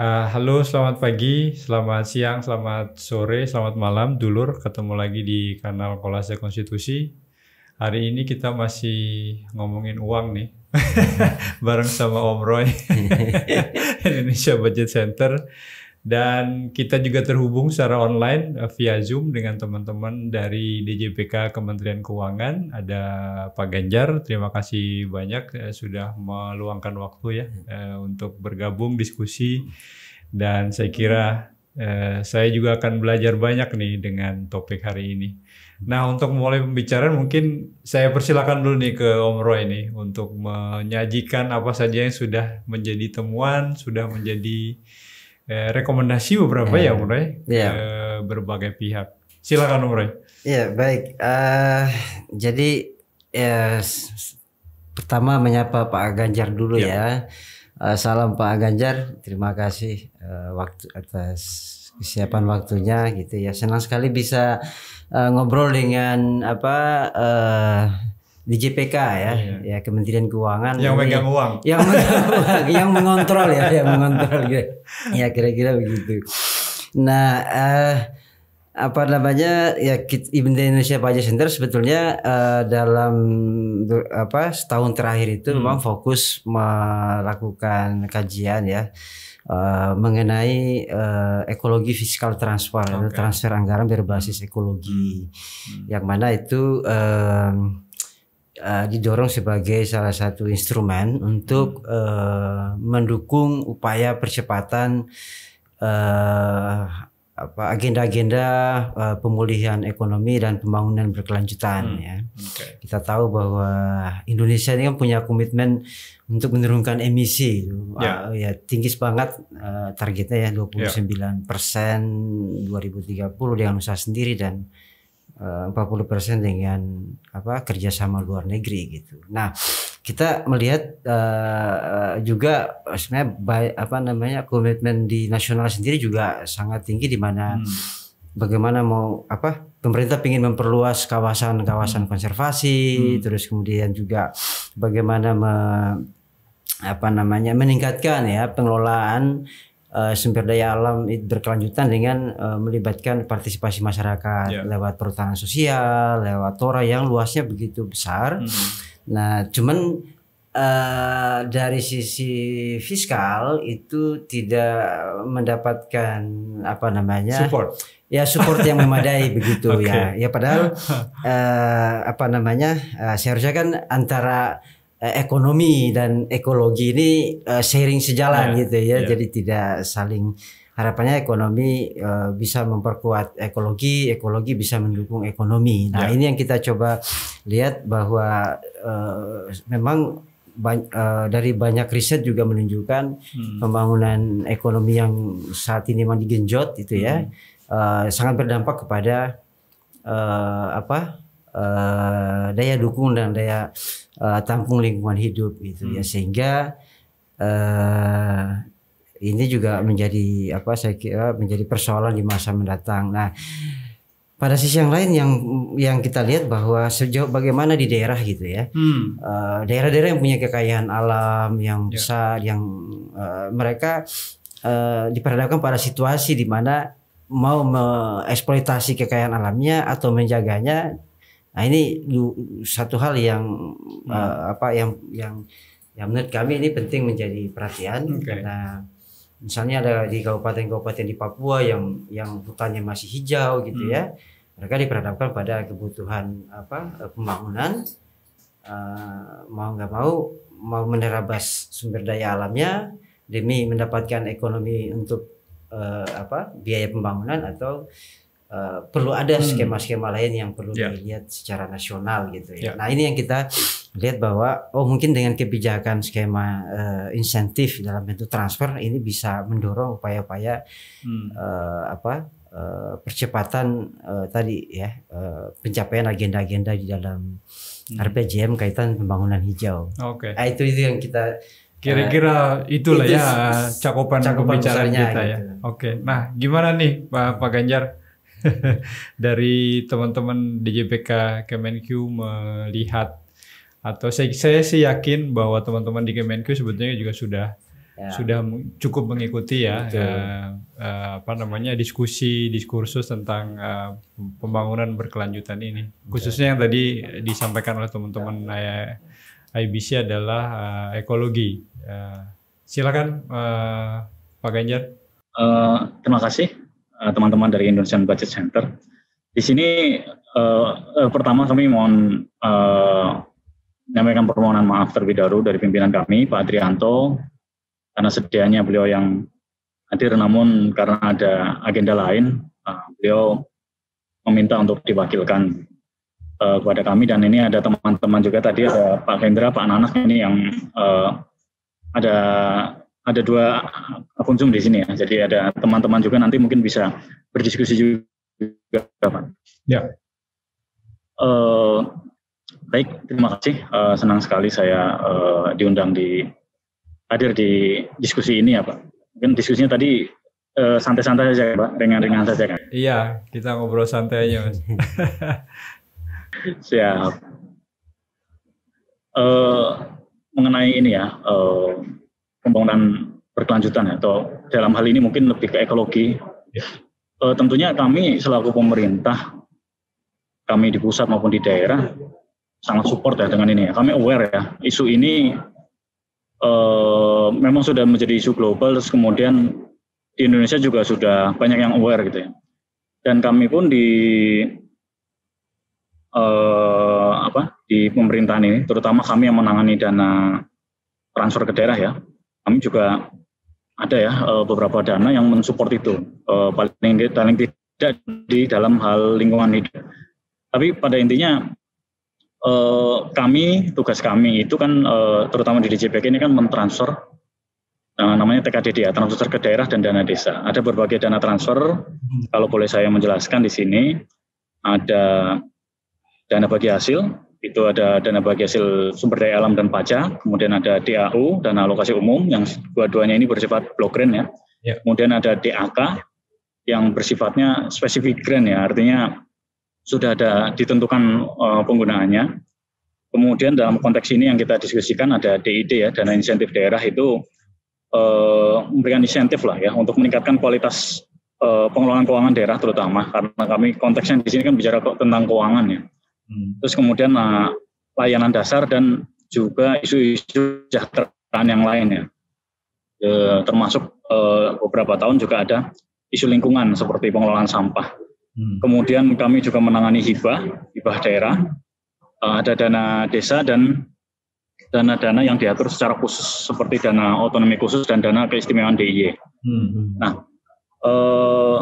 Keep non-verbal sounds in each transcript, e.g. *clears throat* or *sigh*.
Uh, halo, selamat pagi, selamat siang, selamat sore, selamat malam, dulur. Ketemu lagi di kanal Kolase Konstitusi. Hari ini kita masih ngomongin uang nih, *laughs* bareng sama Om Roy, *laughs* Indonesia Budget Center. Dan kita juga terhubung secara online uh, via Zoom dengan teman-teman dari DJPK Kementerian Keuangan. Ada Pak Ganjar, terima kasih banyak uh, sudah meluangkan waktu ya uh, untuk bergabung diskusi. Dan saya kira uh, saya juga akan belajar banyak nih dengan topik hari ini. Nah untuk mulai pembicaraan mungkin saya persilakan dulu nih ke Om Roy nih untuk menyajikan apa saja yang sudah menjadi temuan, sudah menjadi eh, rekomendasi beberapa ya, Om Roy, Iya. ke berbagai pihak. Silakan Om Roy. Ya baik. Eh, jadi ya pertama menyapa Pak Ganjar dulu ya. Eh, salam Pak Ganjar. Terima kasih eh, waktu atas kesiapan waktunya gitu ya. Senang sekali bisa eh, ngobrol dengan apa eh, di JPK ya, ya Kementerian Keuangan. Yang megang uang. *laughs* yang yang mengontrol ya yang mengontrol gitu. ya kira-kira begitu nah eh, apa namanya ya kit- Indonesia Budget Center sebetulnya eh, dalam apa setahun terakhir itu memang fokus melakukan kajian ya eh, mengenai eh, ekologi fiskal transfer atau Oke. transfer anggaran berbasis ekologi yang mana itu em, eh, didorong sebagai salah satu instrumen untuk eh, mendukung upaya percepatan eh, apa agenda-agenda eh, pemulihan ekonomi dan pembangunan berkelanjutan Hmm. ya. Oke. Kita tahu bahwa Indonesia ini kan punya komitmen untuk menurunkan emisi Ya. Ah, ya tinggi banget eh, targetnya ya 29% 2030 dengan usaha sendiri dan eh, 40% dengan apa kerjasama luar negeri gitu. Nah kita melihat eh, juga sebenarnya baik, apa namanya komitmen di nasional sendiri juga sangat tinggi di mana Hmm. bagaimana mau apa pemerintah ingin memperluas kawasan-kawasan konservasi Hmm. terus kemudian juga bagaimana me- apa namanya meningkatkan ya pengelolaan eh, sumber daya alam itu berkelanjutan dengan eh, melibatkan partisipasi masyarakat Ya. lewat perhutanan sosial lewat tora yang luasnya begitu besar Hmm. Nah, cuman eh, dari sisi fiskal itu tidak mendapatkan apa namanya Support. ya support yang memadai *laughs* begitu Oke. ya. Ya padahal *laughs* eh, apa namanya eh, seharusnya kan antara ekonomi dan ekologi ini eh, sharing sejalan Ya, gitu ya. ya. Jadi tidak saling harapannya ekonomi eh, bisa memperkuat ekologi, ekologi bisa mendukung ekonomi. Nah, Ya. ini yang kita coba lihat bahwa eh, memang ban- eh, dari banyak riset juga menunjukkan Hmm. pembangunan ekonomi yang saat ini memang digenjot itu ya Hmm. eh, sangat berdampak kepada eh, apa eh, daya dukung dan daya eh, tampung lingkungan hidup gitu ya Hmm. sehingga eh, ini juga menjadi apa saya kira menjadi persoalan di masa mendatang. Nah, pada sisi yang lain yang yang kita lihat bahwa sejauh bagaimana di daerah gitu ya Hmm. eh, daerah-daerah yang punya kekayaan alam yang Ya. besar yang eh, mereka eh, diperhadapkan pada situasi di mana mau mengeksploitasi kekayaan alamnya atau menjaganya nah ini satu hal yang Hmm. eh, apa yang yang yang menurut kami ini penting menjadi perhatian Oke. karena misalnya ada di kabupaten-kabupaten di Papua yang yang hutannya masih hijau gitu Hmm. ya mereka diperhadapkan pada kebutuhan apa eh, pembangunan eh, mau nggak mau mau menerabas sumber daya alamnya demi mendapatkan ekonomi untuk eh, apa biaya pembangunan atau eh, perlu ada Hmm. skema-skema lain yang perlu Ya. dilihat secara nasional gitu Ya. ya. Nah ini yang kita lihat bahwa oh mungkin dengan kebijakan skema eh, insentif dalam bentuk transfer ini bisa mendorong upaya-upaya Hmm. eh, apa eh, percepatan eh, tadi ya eh, pencapaian agenda-agenda di dalam Hmm. RPJM kaitan pembangunan hijau. Oke. Nah, itu itu yang kita Kira-kira itulah itu ya cakupan, cakupan pembicaraan kita ya. gitu. Oke. Nah, gimana nih Pak, Pak Ganjar *laughs* dari teman-teman DJPK Kemenq melihat atau saya, saya sih yakin bahwa teman-teman di Kemenq sebetulnya juga sudah Ya. sudah cukup mengikuti ya Betul. eh, apa namanya diskusi diskursus tentang eh, pembangunan berkelanjutan ini. Khususnya yang tadi disampaikan oleh teman-teman I- IBC adalah eh, ekologi. Eh, silakan eh, Pak Ganjar. Eh, terima kasih teman-teman dari Indonesian Budget Center. Di sini eh, eh, pertama kami mohon eh, menyampaikan permohonan maaf terlebih dahulu dari pimpinan kami Pak Adrianto karena sedianya beliau yang hadir namun karena ada agenda lain eh, beliau meminta untuk diwakilkan eh, kepada kami dan ini ada teman-teman juga tadi ada Pak Hendra, Pak Nanas ini yang eh, ada ada dua akun Zoom di sini ya. Jadi ada teman-teman juga nanti mungkin bisa berdiskusi juga, Pak. Ya. Eh, baik, terima kasih. Eh, senang sekali saya eh, diundang di hadir di diskusi ini ya, Pak. Mungkin diskusinya tadi santai-santai saja, Pak, ringan-ringan saja kan. Iya, kita ngobrol santai aja, Mas. *laughs* Siap. Eh, mengenai ini ya, eh, pembangunan berkelanjutan ya, atau dalam hal ini mungkin lebih ke ekologi. Eh, tentunya kami selaku pemerintah, kami di pusat maupun di daerah sangat support ya dengan ini ya. Kami aware ya, isu ini eh, memang sudah menjadi isu global, terus kemudian di Indonesia juga sudah banyak yang aware gitu ya. Dan kami pun di eh, apa di pemerintahan ini, terutama kami yang menangani dana transfer ke daerah ya, kami juga ada ya eh, beberapa dana yang mensupport itu, eh, paling paling tidak di dalam hal lingkungan hidup. Tapi pada intinya eh, kami tugas kami itu kan terutama di DJPK ini kan mentransfer namanya TKDD ya, transfer ke daerah dan dana desa. Ada berbagai dana transfer. Kalau boleh saya menjelaskan di sini ada dana bagi hasil, itu ada dana bagi hasil sumber daya alam dan pajak, kemudian ada DAU, dana alokasi umum, yang dua-duanya ini bersifat block grant ya. Ya. Kemudian ada DAK, yang bersifatnya spesifik grant ya, artinya sudah ada ditentukan eh, penggunaannya. Kemudian dalam konteks ini yang kita diskusikan ada DID ya, dana insentif daerah itu eh, memberikan insentif lah ya untuk meningkatkan kualitas eh, pengelolaan keuangan daerah terutama karena kami konteksnya di sini kan bicara kok tentang keuangan ya. Hmm. Terus kemudian nah, layanan dasar dan juga isu-isu kesejahteraan yang lain ya. Eh, termasuk eh, beberapa tahun juga ada isu lingkungan seperti pengelolaan sampah. Hmm. Kemudian kami juga menangani hibah, hibah daerah. Eh, ada dana desa dan dana-dana yang diatur secara khusus seperti dana otonomi khusus dan dana keistimewaan DIY. Hmm. Eh,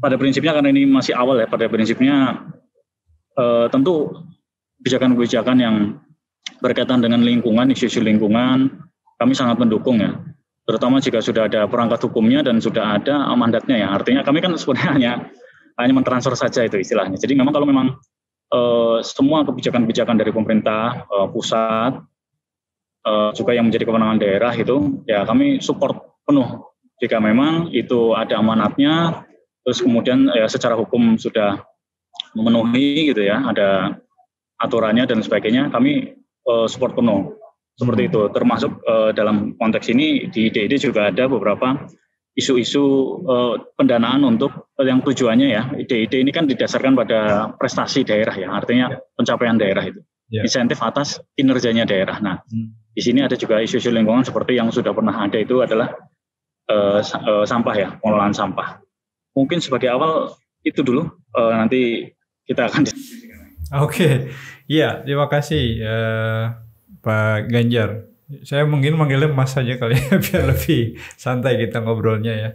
pada prinsipnya karena ini masih awal ya, pada prinsipnya eh, tentu kebijakan-kebijakan yang berkaitan dengan lingkungan, isu-isu lingkungan, kami sangat mendukung ya. Terutama jika sudah ada perangkat hukumnya dan sudah ada mandatnya ya. Artinya kami kan sebenarnya *laughs* hanya hanya mentransfer saja itu istilahnya. Jadi memang kalau memang eh, semua kebijakan-kebijakan dari pemerintah eh, pusat eh, juga yang menjadi kewenangan daerah itu ya kami support penuh jika memang itu ada amanatnya terus kemudian ya secara hukum sudah memenuhi gitu ya ada aturannya dan sebagainya kami eh, support penuh. Seperti itu. Termasuk eh, dalam konteks ini di DID juga ada beberapa isu-isu eh, pendanaan untuk yang tujuannya ya. DID ini kan didasarkan pada prestasi daerah ya artinya pencapaian daerah itu. Ya. insentif atas kinerjanya daerah. Nah Hmm. di sini ada juga isu-isu lingkungan seperti yang sudah pernah ada itu adalah sa- eh, sampah ya, pengelolaan sampah. Mungkin sebagai awal itu dulu, eh, nanti kita akan Oke, iya terima kasih eh, Pak Ganjar. Saya mungkin manggilnya Mas saja kali ya *laughs* biar lebih santai kita ngobrolnya ya.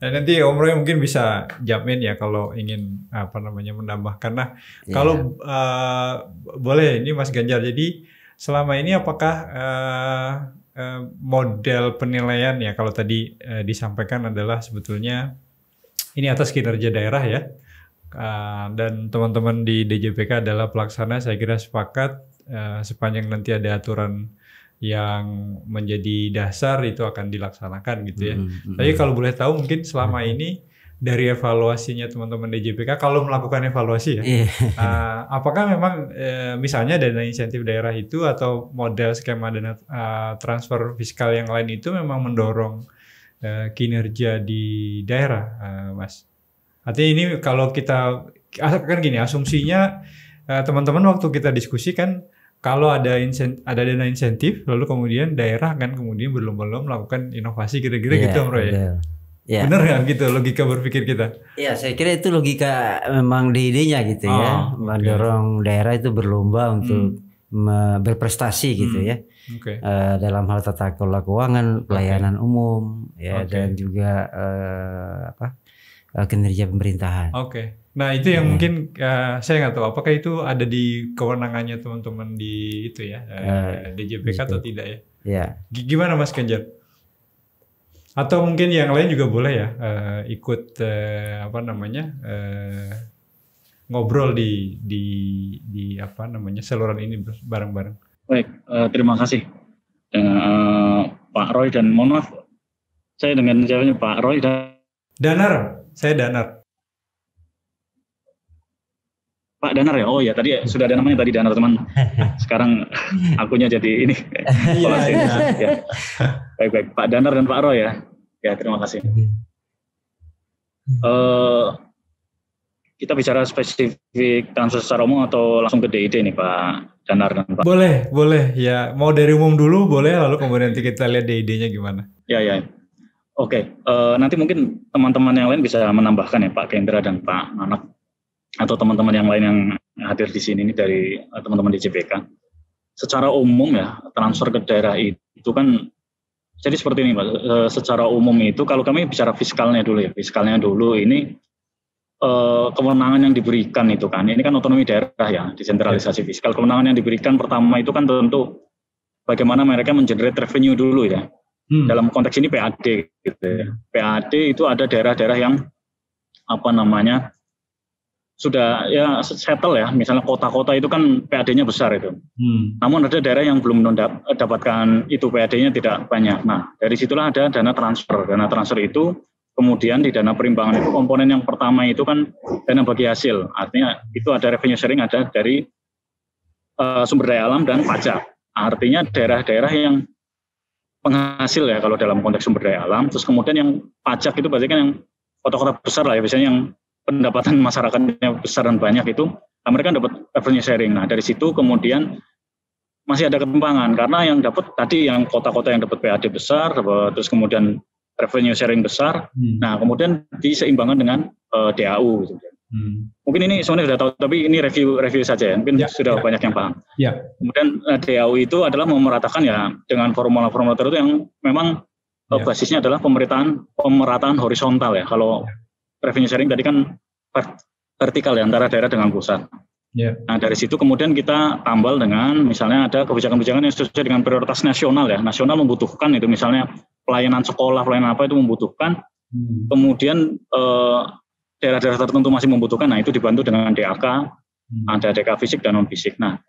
Dan *laughs* nanti Om Roy mungkin bisa jamin ya kalau ingin apa namanya menambah karena Ya. kalau eh, boleh ini Mas Ganjar. Jadi selama ini apakah eh, eh, model penilaian ya kalau tadi eh, disampaikan adalah sebetulnya ini atas kinerja daerah ya. Uh, dan teman-teman di DJPK adalah pelaksana saya kira sepakat uh, sepanjang nanti ada aturan yang menjadi dasar itu akan dilaksanakan gitu ya. Hmm, hmm, Tapi kalau boleh tahu mungkin selama ini dari evaluasinya teman-teman DJPK kalau melakukan evaluasi ya, uh, apakah memang eh, misalnya dana insentif daerah itu atau model skema dana uh, transfer fiskal yang lain itu memang mendorong uh, kinerja di daerah, uh, Mas? Artinya ini kalau kita kan gini asumsinya uh, teman-teman waktu kita diskusi kan kalau ada insen, ada dana insentif lalu kemudian daerah kan kemudian berlomba-lomba melakukan inovasi kira-kira Iya, gitu Bro ya. Iya. Bener nggak gitu logika berpikir kita? Ya, saya kira itu logika memang di idenya gitu ya, Oh, oke. mendorong daerah itu berlomba untuk me- berprestasi gitu Hmm. ya, Oke. Eh, dalam hal tata kelola keuangan, pelayanan umum, ya Oke. dan juga eh, apa eh, kinerja pemerintahan. Oke. Nah itu yang Hmm. mungkin eh, saya nggak tahu apakah itu ada di kewenangannya teman-teman di itu ya eh, DJPK atau tidak ya? Ya, G- Gimana Mas Ganjar? Atau mungkin yang lain juga boleh ya eh, ikut eh, apa namanya eh, ngobrol di di di apa namanya saluran ini bareng-bareng. Baik, eh, terima kasih dengan eh, Pak Roy dan mohon maaf saya dengan jawabnya Pak Roy dan Danar, saya Danar. Pak Danar ya. Oh ya tadi sudah ada namanya tadi Danar teman. *laughs* Sekarang akunya jadi ini. Iya, iya. ya. Baik baik Pak Danar dan Pak Roy ya. Ya terima kasih. Eh, kita bicara spesifik transfer secara umum atau langsung ke DID nih Pak Danar dan Pak. Boleh, boleh ya. Mau dari umum dulu boleh, lalu kemudian nanti kita lihat ide-idenya gimana. Ya ya. Oke, eh, nanti mungkin teman-teman yang lain bisa menambahkan ya Pak Kendra dan Pak Nanak atau teman-teman yang lain yang hadir di sini ini dari eh, teman-teman di JPK. Secara umum ya transfer ke daerah itu kan jadi seperti ini Pak. Eh, secara umum itu kalau kami bicara fiskalnya dulu ya, fiskalnya dulu ini eh, kewenangan yang diberikan itu kan, ini kan otonomi daerah ya, desentralisasi fiskal. Kewenangan yang diberikan pertama itu kan tentu bagaimana mereka mengenerate revenue dulu ya Hmm. dalam konteks ini PAD gitu ya. PAD itu ada daerah-daerah yang apa namanya sudah ya settle ya misalnya kota-kota itu kan PAD-nya besar itu Hmm. namun ada daerah yang belum mendapatkan itu PAD-nya tidak banyak nah dari situlah ada dana transfer dana transfer itu kemudian di dana perimbangan itu komponen yang pertama itu kan dana bagi hasil artinya itu ada revenue sharing ada dari eh, sumber daya alam dan pajak artinya daerah-daerah yang penghasil ya kalau dalam konteks sumber daya alam. Terus kemudian yang pajak itu berarti kan yang kota-kota besar lah ya biasanya yang pendapatan masyarakatnya besar dan banyak itu nah, mereka dapat revenue sharing. Nah dari situ kemudian masih ada ketimpangan karena yang dapat tadi yang kota-kota yang dapat PAD besar, terus kemudian revenue sharing besar. Hmm. Nah kemudian diseimbangkan dengan eh, DAU. Gitu. Hmm. Mungkin ini sebenarnya sudah tahu, tapi ini review review saja ya. Mungkin Ya, sudah ya. banyak yang paham. Ya. Kemudian eh, DAU itu adalah memeratakan ya dengan formula-formula tertentu yang memang eh, Ya. basisnya adalah pemerataan pemerataan horizontal ya. Kalau revenue sharing tadi kan ver- vertikal ya antara daerah dengan pusat. Ya. Nah dari situ kemudian kita tambal dengan misalnya ada kebijakan-kebijakan yang sesuai dengan prioritas nasional ya. Nasional membutuhkan itu misalnya pelayanan sekolah, pelayanan apa itu membutuhkan. Hmm. Kemudian eh, daerah-daerah tertentu masih membutuhkan. Nah itu dibantu dengan DAK, Hmm. ada DK fisik dan non fisik. Nah,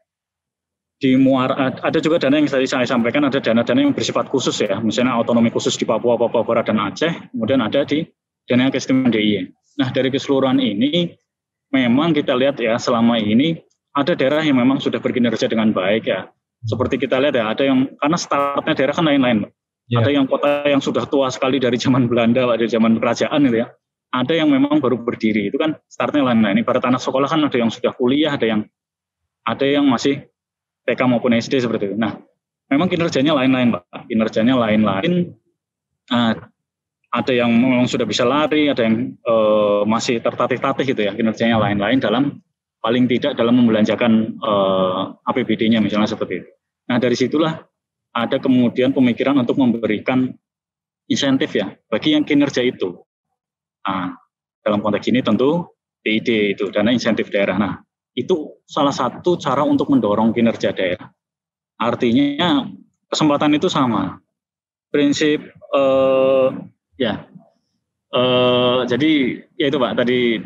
di muara ada juga dana yang tadi saya sampaikan ada dana-dana yang bersifat khusus ya, misalnya otonomi khusus di Papua, Papua Barat dan Aceh, kemudian ada di dana keistimewaan DIY. Nah, dari keseluruhan ini memang kita lihat ya selama ini ada daerah yang memang sudah berkinerja dengan baik ya. Seperti kita lihat ya, ada yang karena startnya daerah kan lain-lain. Ya. Ada yang kota yang sudah tua sekali dari zaman Belanda, dari zaman kerajaan gitu ya. Ada yang memang baru berdiri, itu kan startnya lain-lain. Ibarat anak sekolah kan ada yang sudah kuliah, ada yang ada yang masih TK maupun SD seperti itu. Nah, memang kinerjanya lain-lain, Pak. Kinerjanya lain-lain. Nah, ada yang memang sudah bisa lari, ada yang eh, masih tertatih-tatih gitu ya, kinerjanya lain-lain dalam paling tidak dalam membelanjakan eh, APBD-nya misalnya seperti itu. Nah, dari situlah ada kemudian pemikiran untuk memberikan insentif ya bagi yang kinerja itu. Nah, dalam konteks ini tentu DID itu dana insentif daerah. Nah, itu salah satu cara untuk mendorong kinerja daerah. Artinya kesempatan itu sama. Prinsip eh, ya. Eh, jadi ya itu Pak tadi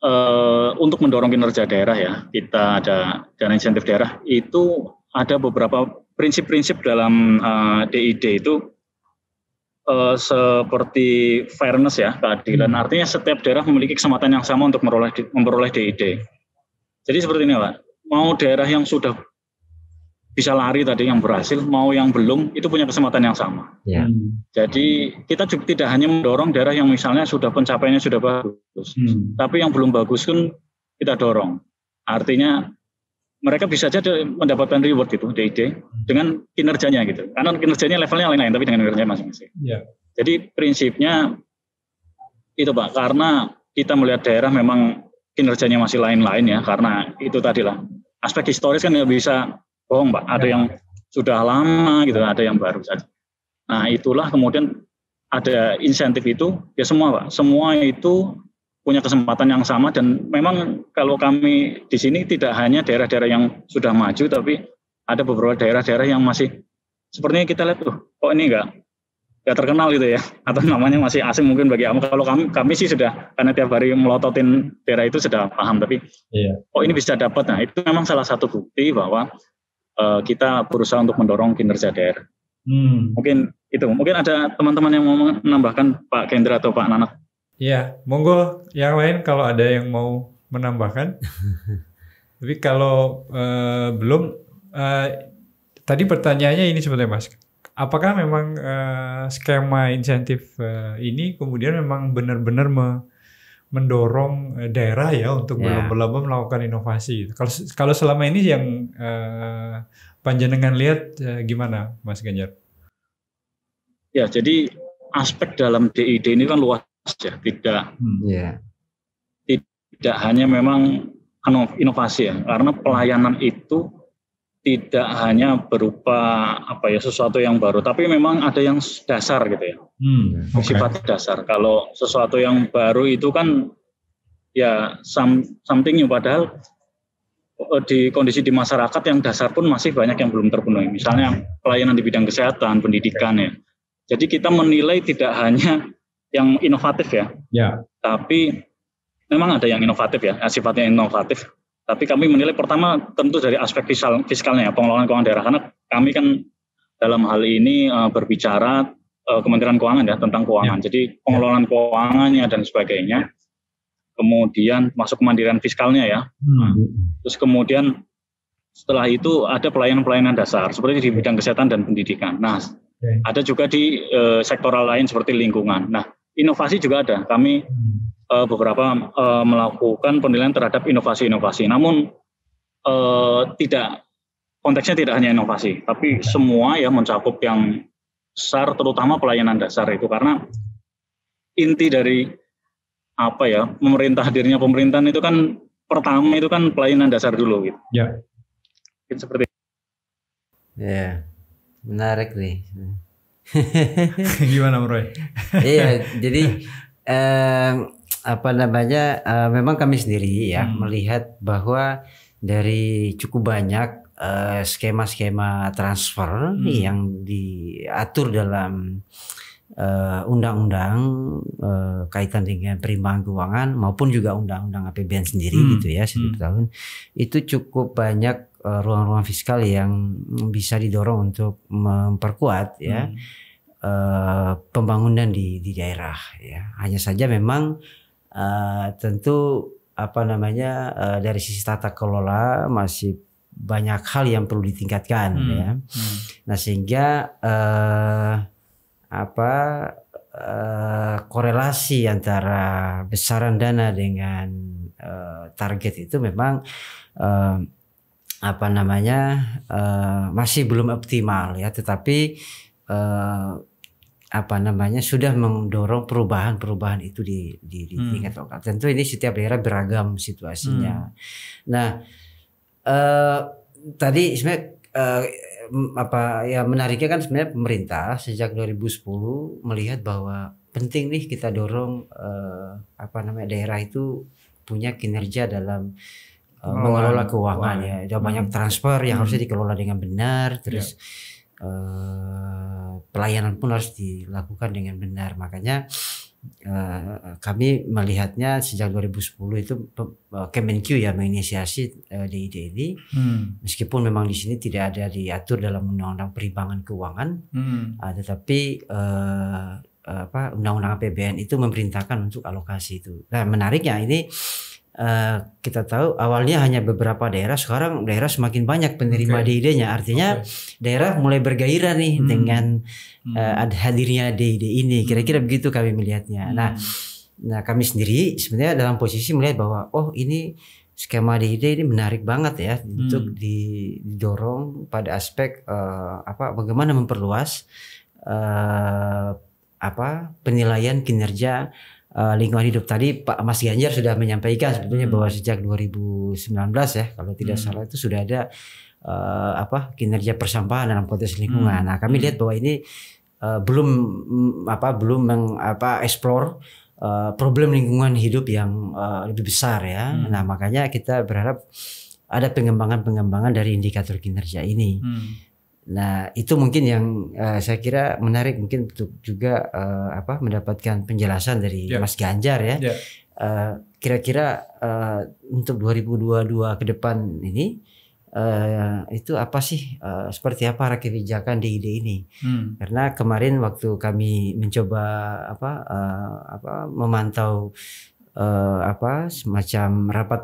eh, untuk mendorong kinerja daerah ya kita ada dana insentif daerah itu ada beberapa prinsip-prinsip dalam eh, DID itu uh, seperti fairness ya keadilan. Hmm. Artinya setiap daerah memiliki kesempatan yang sama untuk memperoleh memperoleh DID. Jadi seperti ini Pak, mau daerah yang sudah bisa lari tadi yang berhasil, mau yang belum itu punya kesempatan yang sama. Ya. Hmm. Jadi kita juga tidak hanya mendorong daerah yang misalnya sudah pencapaiannya sudah bagus, hmm. tapi yang belum bagus pun kita dorong. Artinya mereka bisa saja mendapatkan reward itu DID dengan kinerjanya gitu. Karena kinerjanya levelnya lain-lain tapi dengan kinerjanya masing-masing. Ya. Jadi prinsipnya itu Pak, karena kita melihat daerah memang kinerjanya masih lain-lain ya, karena itu tadilah aspek historis kan nggak bisa bohong Pak. Ada ya. yang sudah lama gitu, ada yang baru saja. Nah itulah kemudian ada insentif itu ya semua Pak, semua itu punya kesempatan yang sama dan memang kalau kami di sini tidak hanya daerah-daerah yang sudah maju tapi ada beberapa daerah-daerah yang masih sepertinya kita lihat tuh kok ini enggak enggak terkenal gitu ya? *laughs* Atau namanya masih asing mungkin bagi kamu. Kalau kami kami sih sudah karena tiap hari melototin daerah itu sudah paham tapi iya. oh ini bisa dapat? Nah itu memang salah satu bukti bahwa uh, kita berusaha untuk mendorong kinerja daerah. Hmm. mungkin itu. Mungkin ada teman-teman yang mau menambahkan Pak Gendra atau Pak Nanak Iya, monggo yang lain kalau ada yang mau menambahkan. *laughs* Tapi kalau uh, belum, uh, tadi pertanyaannya ini sebenarnya Mas, apakah memang uh, skema insentif uh, ini kemudian memang benar-benar me mendorong daerah ya untuk yeah. berlomba-lomba melakukan inovasi? Kalau kalau selama ini yang uh, panjenengan lihat uh, gimana, Mas Ganjar? Ya, jadi aspek dalam DID ini kan luas ya, tidak hmm. yeah. tidak hanya memang inovasi ya, karena pelayanan itu tidak hanya berupa apa ya sesuatu yang baru, tapi memang ada yang dasar gitu ya, hmm, okay. sifat dasar. Kalau sesuatu yang baru itu kan ya something new, padahal eh, di kondisi di masyarakat yang dasar pun masih banyak yang belum terpenuhi. Misalnya pelayanan di bidang kesehatan, pendidikan ya. Jadi kita menilai tidak hanya yang inovatif ya. Ya. Tapi memang ada yang inovatif ya, sifatnya inovatif. Tapi kami menilai pertama tentu dari aspek fiskal, fiskalnya ya, pengelolaan keuangan daerah karena kami kan dalam hal ini uh, berbicara uh, Kementerian Keuangan ya tentang keuangan. Ya. Jadi pengelolaan keuangannya dan sebagainya. Kemudian masuk kemandirian fiskalnya ya. Hmm. Terus kemudian setelah itu ada pelayanan-pelayanan dasar seperti di bidang kesehatan dan pendidikan. Nah, okay. ada juga di uh, sektoral lain seperti lingkungan. Nah, inovasi juga ada. Kami uh, beberapa uh, melakukan penilaian terhadap inovasi-inovasi. Namun uh, tidak konteksnya tidak hanya inovasi, tapi semua ya mencakup yang besar, terutama pelayanan dasar itu karena inti dari apa ya pemerintah hadirnya pemerintahan itu kan pertama itu kan pelayanan dasar dulu gitu. Ya. Seperti. Ya, menarik nih. *laughs* Gimana Roy? iya, jadi eh, apa namanya? Eh, memang kami sendiri ya hmm. melihat bahwa dari cukup banyak skema skema-skema transfer hmm. yang diatur dalam undang undang-undang uh, kaitan dengan perimbangan keuangan maupun juga undang-undang APBN sendiri hmm. gitu ya setiap hmm. tahun itu cukup banyak Eh, ruang-ruang fiskal yang bisa didorong untuk memperkuat ya hmm. uh, pembangunan di di daerah ya hanya saja memang uh, tentu apa namanya uh, dari sisi tata kelola masih banyak hal yang perlu ditingkatkan hmm. ya hmm. nah sehingga uh, apa uh, korelasi antara besaran dana dengan uh, target itu memang uh, apa namanya uh, masih belum optimal ya tetapi uh, apa namanya sudah mendorong perubahan-perubahan itu di di, di hmm. tingkat lokal. Tentu ini setiap daerah beragam situasinya. Hmm. Nah, uh, tadi sebenarnya uh, apa ya menariknya kan sebenarnya pemerintah sejak 2010 melihat bahwa penting nih kita dorong uh, apa namanya daerah itu punya kinerja dalam uh, mengelola keuangan ya. Ada banyak hmm. transfer yang hmm. harusnya dikelola dengan benar, terus yeah. Ya. uh, pelayanan pun harus dilakukan dengan benar. Makanya uh, kami melihatnya sejak 2010 itu uh, Kemenq ya menginisiasi uh, DID ini hmm. meskipun memang di sini tidak ada diatur dalam undang-undang perimbangan keuangan hmm. uh, tetapi uh, apa undang-undang APBN itu memerintahkan untuk alokasi itu. Nah menariknya ini uh, kita tahu awalnya hanya beberapa daerah, sekarang daerah semakin banyak penerima okay. DID-nya. Artinya okay. daerah mulai bergairah nih hmm. dengan uh, hadirnya DID ini. Kira-kira hmm. begitu kami melihatnya. Hmm. Nah, nah kami sendiri sebenarnya dalam posisi melihat bahwa oh ini skema DID ini menarik banget ya hmm. untuk didorong pada aspek uh, apa bagaimana memperluas uh, apa penilaian kinerja uh, lingkungan hidup tadi Pak Mas Ganjar sudah menyampaikan sebetulnya hmm. bahwa sejak 2019 ya kalau tidak hmm. salah itu sudah ada uh, apa kinerja persampahan dalam konteks lingkungan. Hmm. Nah, kami hmm. lihat bahwa ini uh, belum apa belum meng, apa explore uh, problem lingkungan hidup yang uh, lebih besar ya. Hmm. Nah, makanya kita berharap ada pengembangan-pengembangan dari indikator kinerja ini. Hmm. Nah, itu mungkin yang uh, saya kira menarik mungkin untuk juga uh, apa mendapatkan penjelasan dari yeah. Mas Ganjar ya. Yeah. Uh, kira-kira uh, untuk 2022 ke depan ini uh, itu apa sih uh, seperti apa arah kebijakan DID ini? Hmm. Karena kemarin waktu kami mencoba apa uh, apa memantau uh, apa semacam rapat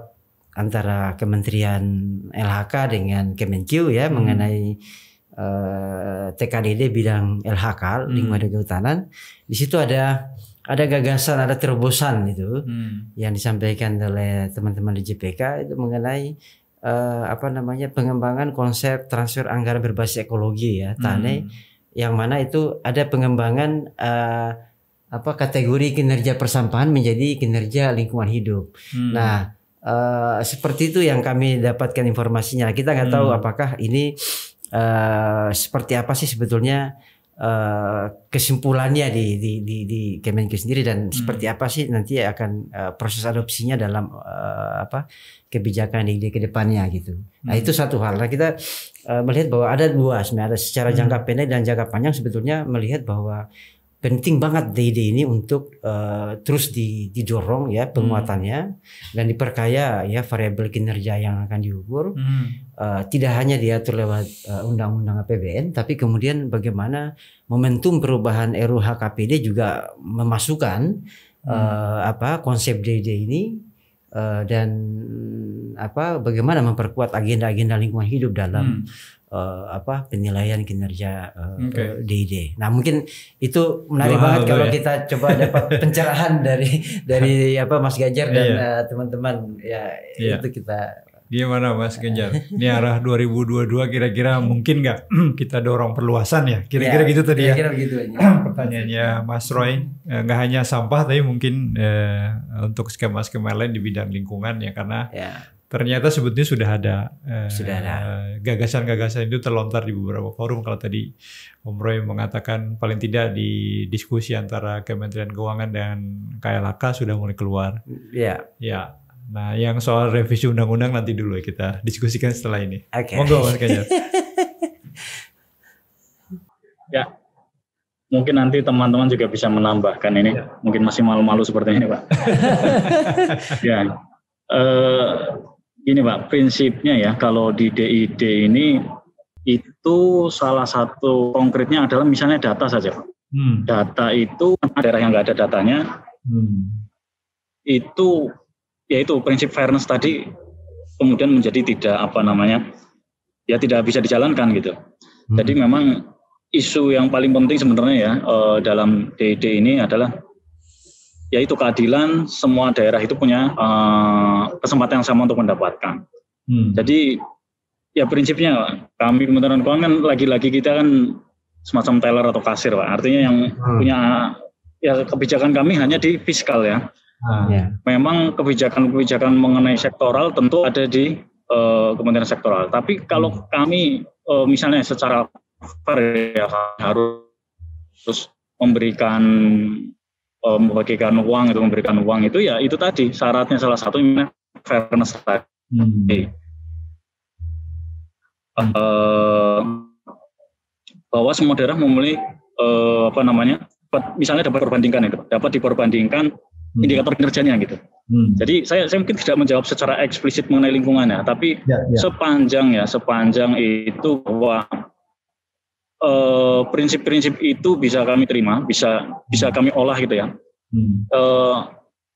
antara Kementerian LHK dengan Kemenkeu ya hmm. mengenai eh, TKDD bidang LHK lingkungan dan kehutanan di situ ada ada gagasan ada terobosan itu hmm. yang disampaikan oleh teman-teman di JPK itu mengenai uh, apa namanya pengembangan konsep transfer anggaran berbasis ekologi ya TANE hmm. yang mana itu ada pengembangan uh, apa kategori kinerja persampahan menjadi kinerja lingkungan hidup. Hmm. Nah, uh, seperti itu yang kami dapatkan informasinya. Kita nggak tahu hmm. apakah ini uh, seperti apa sih sebetulnya uh, kesimpulannya di di di, di Kemenkeu sendiri dan hmm. seperti apa sih nanti akan uh, proses adopsinya dalam uh, apa kebijakan di, di ke depannya gitu. Nah, hmm. Nah itu satu hal. Nah kita uh, melihat bahwa ada dua sebenarnya ada secara hmm. jangka pendek dan jangka panjang sebetulnya melihat bahwa penting banget ide ini untuk uh, terus didorong ya penguatannya hmm. dan diperkaya ya variabel kinerja yang akan diukur hmm. uh, tidak hanya diatur lewat uh, undang-undang APBN tapi kemudian bagaimana momentum perubahan RUU HKPD juga memasukkan hmm. uh, apa konsep DD ini uh, dan apa bagaimana memperkuat agenda-agenda lingkungan hidup dalam hmm uh, apa penilaian kinerja uh, eh, okay. DID. Nah mungkin itu menarik Dua banget kalau ya. kita coba dapat *laughs* pencerahan dari dari *laughs* apa Mas Gajar dan iya. uh, teman-teman ya iya. itu kita. Gimana Mas Ganjar? Ini arah 2022 kira-kira mungkin nggak *clears throat* kita dorong perluasan ya? Kira-kira ya, gitu tadi kira -kira ya. Begitu aja. *clears throat* Pertanyaannya Mas Roy nggak hanya sampah tapi mungkin eh, untuk skema-skema lain di bidang lingkungan ya karena ya ternyata sebetulnya sudah ada eh, sudah ada gagasan-gagasan itu terlontar di beberapa forum kalau tadi Om Roy mengatakan paling tidak di diskusi antara Kementerian Keuangan dan KLHK sudah mulai keluar. Iya. Ya. Nah, yang soal revisi undang-undang nanti dulu ya kita diskusikan setelah ini. Oke. Okay. Monggo Mas Kajar. *laughs* ya. Mungkin nanti teman-teman juga bisa menambahkan ini. Ya. Mungkin masih malu-malu seperti ini, Pak. *laughs* ya. Uh, ini Pak, prinsipnya ya kalau di DID ini itu salah satu konkretnya adalah misalnya data saja Pak. Hmm. Data itu daerah yang nggak ada datanya hmm. itu yaitu prinsip fairness tadi kemudian menjadi tidak apa namanya ya tidak bisa dijalankan gitu. Hmm. Jadi memang isu yang paling penting sebenarnya ya eh, dalam DID ini adalah yaitu keadilan semua daerah itu punya uh, kesempatan yang sama untuk mendapatkan. Hmm. Jadi ya prinsipnya kami Kementerian Keuangan lagi-lagi kita kan semacam teller atau kasir pak. Artinya yang hmm. punya ya kebijakan kami hanya di fiskal ya. Hmm. Ya. Memang kebijakan-kebijakan mengenai sektoral tentu ada di uh, Kementerian Sektoral. Tapi kalau hmm. kami uh, misalnya secara fair ya harus memberikan uh, membagikan uang itu memberikan uang itu ya itu tadi syaratnya salah satu fairness tadi. Hmm. Uh, bahwa semua daerah memiliki uh, apa namanya misalnya dapat perbandingkan itu, dapat diperbandingkan hmm. indikator kinerjanya gitu. Hmm. Jadi saya saya mungkin tidak menjawab secara eksplisit mengenai lingkungannya, tapi ya, ya. sepanjang ya sepanjang itu bahwa eh, prinsip-prinsip uh, itu bisa kami terima, bisa bisa kami olah gitu ya. Hmm. Uh,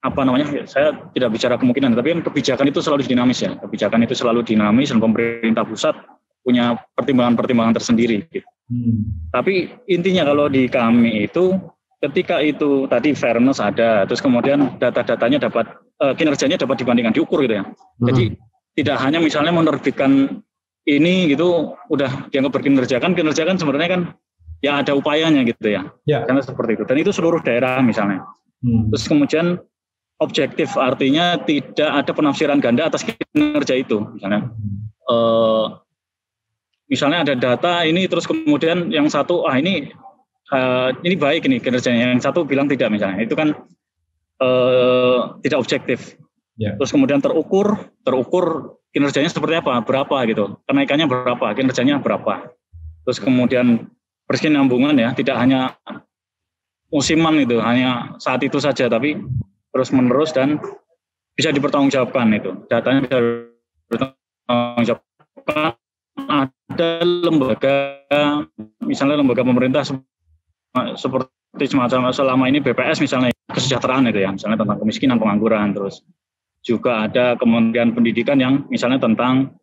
apa namanya? Saya tidak bicara kemungkinan, tapi kan kebijakan itu selalu dinamis ya. Kebijakan itu selalu dinamis dan pemerintah pusat punya pertimbangan-pertimbangan tersendiri. Gitu. Hmm. Tapi intinya kalau di kami itu ketika itu tadi fairness ada, terus kemudian data-datanya dapat uh, kinerjanya dapat dibandingkan diukur gitu ya. Hmm. Jadi tidak hanya misalnya menerbitkan ini gitu udah dianggap berkinerja kan kinerja kan sebenarnya kan ya ada upayanya gitu ya. Ya. Karena seperti itu. Dan itu seluruh daerah misalnya. Hmm. Terus kemudian objektif artinya tidak ada penafsiran ganda atas kinerja itu misalnya. Uh, misalnya ada data ini terus kemudian yang satu ah ini uh, ini baik ini kinerjanya, yang satu bilang tidak misalnya, itu kan uh, tidak objektif. Yeah. Terus kemudian terukur, terukur kinerjanya seperti apa, berapa gitu, kenaikannya berapa, kinerjanya berapa. Terus kemudian berkesinambungan ya, tidak hanya musiman itu, hanya saat itu saja, tapi terus menerus dan bisa dipertanggungjawabkan itu, datanya bisa dipertanggungjawabkan. Ada lembaga, misalnya lembaga pemerintah seperti semacam selama ini BPS misalnya kesejahteraan itu ya, misalnya tentang kemiskinan, pengangguran, terus juga ada Kementerian Pendidikan yang misalnya tentang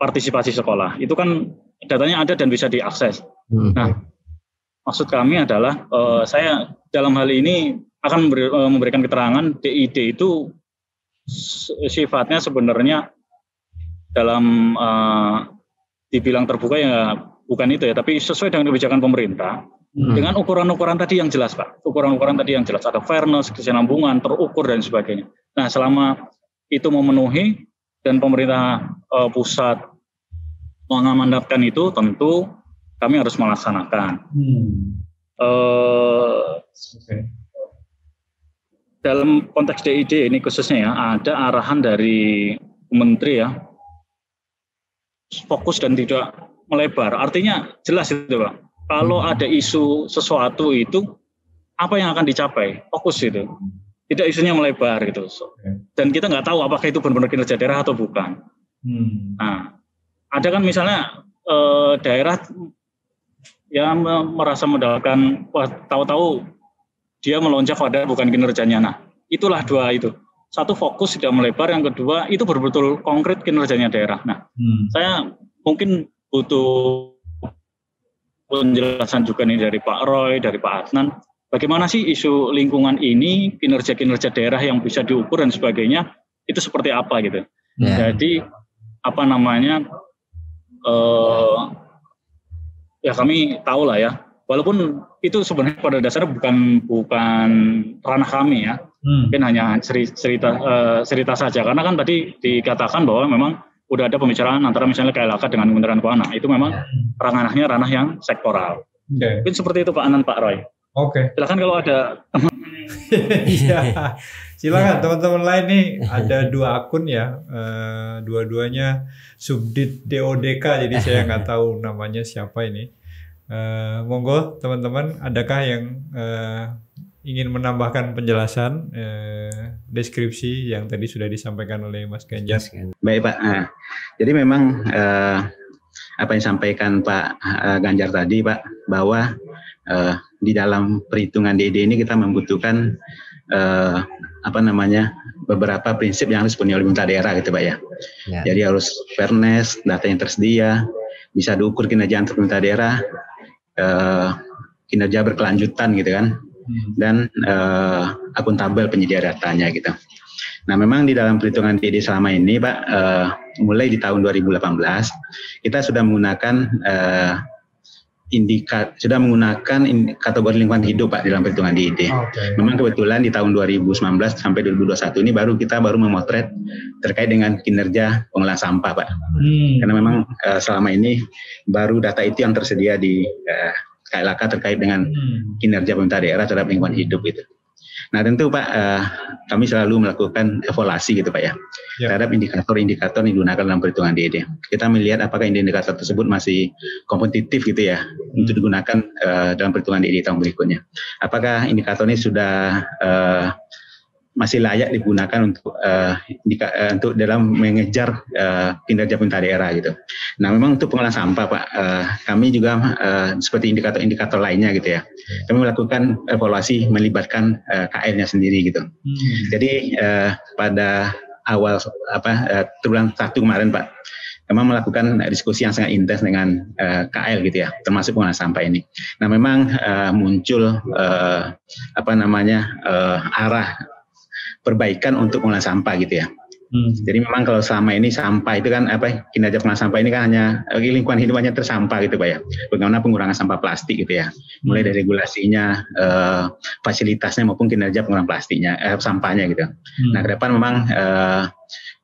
partisipasi sekolah. Itu kan datanya ada dan bisa diakses. Hmm. Nah, maksud kami adalah uh, saya dalam hal ini akan memberi, uh, memberikan keterangan DID itu sifatnya sebenarnya dalam uh, dibilang terbuka ya bukan itu ya, tapi sesuai dengan kebijakan pemerintah Hmm. Dengan ukuran-ukuran tadi yang jelas, Pak. Ukuran-ukuran tadi yang jelas. Ada fairness, kesinambungan, terukur, dan sebagainya. Nah, selama itu memenuhi dan pemerintah uh, pusat mengamanatkan itu, tentu kami harus melaksanakan. Hmm. Uh, okay. Dalam konteks DID ini khususnya ya, ada arahan dari menteri ya, fokus dan tidak melebar. Artinya jelas itu, Pak kalau hmm. ada isu sesuatu itu apa yang akan dicapai? Fokus itu. Tidak isunya melebar gitu. Dan kita nggak tahu apakah itu benar-benar kinerja daerah atau bukan. Hmm. nah ada kan misalnya eh, daerah yang merasa mendapatkan wah tahu-tahu dia melonjak pada bukan kinerjanya. Nah itulah dua itu. Satu fokus tidak melebar. Yang kedua itu betul-betul konkret kinerjanya daerah. Nah hmm. saya mungkin butuh penjelasan juga nih dari Pak Roy, dari Pak Adnan. Bagaimana sih isu lingkungan ini, kinerja-kinerja daerah yang bisa diukur dan sebagainya, itu seperti apa gitu. Yeah. Jadi apa namanya, uh, ya kami tahu lah ya, walaupun itu sebenarnya pada dasarnya bukan bukan ranah kami ya, hmm. mungkin hanya cerita uh, cerita saja. Karena kan tadi dikatakan bahwa memang udah ada pembicaraan antara misalnya KLHK dengan Kementerian Keuangan. Itu memang ranahnya ranah yang sektoral. Okay. Mungkin seperti itu Pak Anan Pak Roy. Oke. Okay. Silakan kalau ada *laughs* Iya. Silakan teman-teman lain nih ada dua akun ya. Uh, dua-duanya subdit DODK jadi saya nggak tahu namanya siapa ini. Uh, monggo teman-teman adakah yang uh, ingin menambahkan penjelasan eh, deskripsi yang tadi sudah disampaikan oleh Mas Ganjar. Baik Pak. Nah, jadi memang eh, apa yang disampaikan Pak eh, Ganjar tadi Pak bahwa eh, di dalam perhitungan DD ini kita membutuhkan eh, apa namanya beberapa prinsip yang harus dipenuhi oleh pemerintah daerah gitu Pak ya. ya. Jadi harus fairness, data yang tersedia, bisa diukur kinerja antar pemerintah daerah, eh, kinerja berkelanjutan gitu kan. Dan uh, akuntabel penyedia datanya gitu. Nah, memang di dalam perhitungan DD selama ini, Pak, uh, mulai di tahun 2018 kita sudah menggunakan uh, indika sudah menggunakan in, kategori lingkungan hidup Pak dalam perhitungan DD. Okay. Memang kebetulan di tahun 2019 sampai 2021 ini baru kita baru memotret terkait dengan kinerja pengolahan sampah Pak. Hmm. Karena memang uh, selama ini baru data itu yang tersedia di uh, KLK terkait dengan hmm. kinerja pemerintah daerah terhadap lingkungan hidup itu. Nah tentu Pak, uh, kami selalu melakukan evaluasi gitu Pak ya, ya. terhadap indikator-indikator yang digunakan dalam perhitungan DED. Kita melihat apakah indikator tersebut masih kompetitif gitu ya hmm. untuk digunakan uh, dalam perhitungan DED tahun berikutnya. Apakah indikator ini sudah uh, masih layak digunakan untuk uh, uh, untuk dalam mengejar uh, kinerja pemerintah daerah gitu. Nah, memang untuk pengolahan sampah Pak, uh, kami juga uh, seperti indikator-indikator lainnya gitu ya. Kami melakukan evaluasi melibatkan uh, KL-nya sendiri gitu. Hmm. Jadi uh, pada awal apa uh, satu kemarin Pak, memang melakukan diskusi yang sangat intens dengan uh, KL gitu ya, termasuk pengolahan sampah ini. Nah, memang uh, muncul uh, apa namanya uh, arah perbaikan untuk mengolah sampah gitu ya. Hmm. Jadi memang kalau selama ini sampah itu kan apa kinerja pengelolaan sampah ini kan hanya eh, lingkungan hidup hanya tersampah gitu pak ya. Bagaimana pengurangan sampah plastik gitu ya. Mulai hmm. dari regulasinya, eh, fasilitasnya maupun kinerja pengurangan plastiknya, eh, sampahnya gitu. Hmm. Nah ke depan memang eh,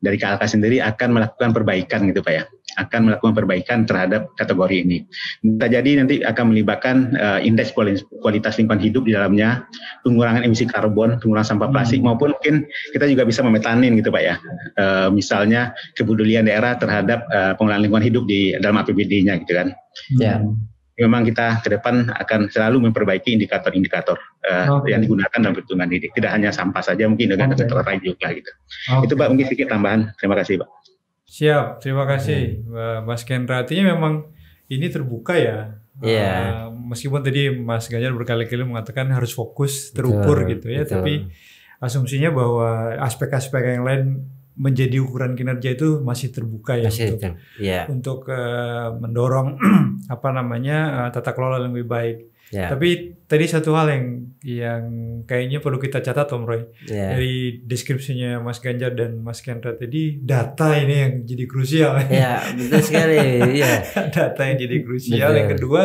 dari KLK sendiri akan melakukan perbaikan gitu pak ya akan melakukan perbaikan terhadap kategori ini. Bisa jadi nanti akan melibatkan uh, indeks kualitas lingkungan hidup di dalamnya, pengurangan emisi karbon, pengurangan sampah plastik, hmm. maupun mungkin kita juga bisa memetanin gitu Pak ya. Uh, misalnya kepedulian daerah terhadap uh, pengelolaan lingkungan hidup di dalam APBD-nya gitu kan. Ya. Memang kita ke depan akan selalu memperbaiki indikator-indikator uh, okay. yang digunakan dalam perhitungan ini. Tidak hanya sampah saja, mungkin dengan okay. indikator lain juga gitu. Okay. Itu Pak mungkin sedikit tambahan. Terima kasih Pak. Siap, terima kasih hmm. Mas Kendra. Artinya memang ini terbuka ya. Iya. Yeah. Uh, meskipun tadi Mas Ganjar berkali-kali mengatakan harus fokus, terukur betul, gitu ya, betul. tapi asumsinya bahwa aspek-aspek yang lain menjadi ukuran kinerja itu masih terbuka ya masih untuk, yeah. untuk uh, mendorong *clears throat* apa namanya uh, tata kelola yang lebih baik. Yeah. Tapi tadi satu hal yang yang kayaknya perlu kita catat Om Roy yeah. dari deskripsinya Mas Ganjar dan Mas Kendra tadi data ini yang jadi krusial. Ya yeah, betul sekali. *laughs* yeah. data yang jadi krusial. Betul. Yang kedua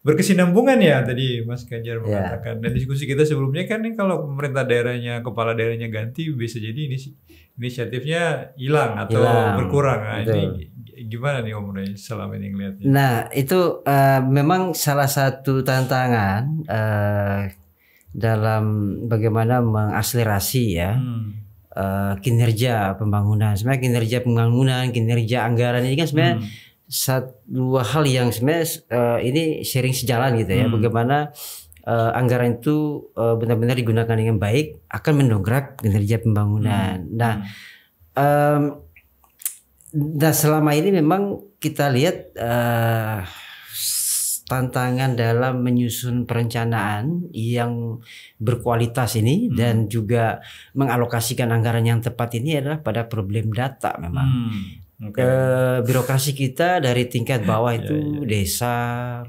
berkesinambungan ya tadi Mas Ganjar iya. mengatakan. Yeah. Dan diskusi kita sebelumnya kan ini kalau pemerintah daerahnya kepala daerahnya ganti bisa jadi ini inisiatifnya hilang atau hilang. berkurang. Nah, ini gimana nih Om Ray selama ini ngeliatnya? Nah itu uh, memang salah satu tantangan uh, dalam bagaimana mengakselerasi ya hmm. uh, kinerja pembangunan. Sebenarnya kinerja pembangunan, kinerja anggaran ini kan sebenarnya hmm. satu dua hal yang sebenarnya uh, ini sharing sejalan gitu ya. Hmm. Bagaimana uh, anggaran itu uh, benar-benar digunakan dengan baik akan mendongkrak kinerja pembangunan. Hmm. Nah. Um, Nah selama ini memang kita lihat uh, tantangan dalam menyusun perencanaan yang berkualitas ini hmm. dan juga mengalokasikan anggaran yang tepat ini adalah pada problem data memang. Hmm. Okay. Ke birokrasi kita dari tingkat bawah iya, *laughs* itu yeah, yeah. desa,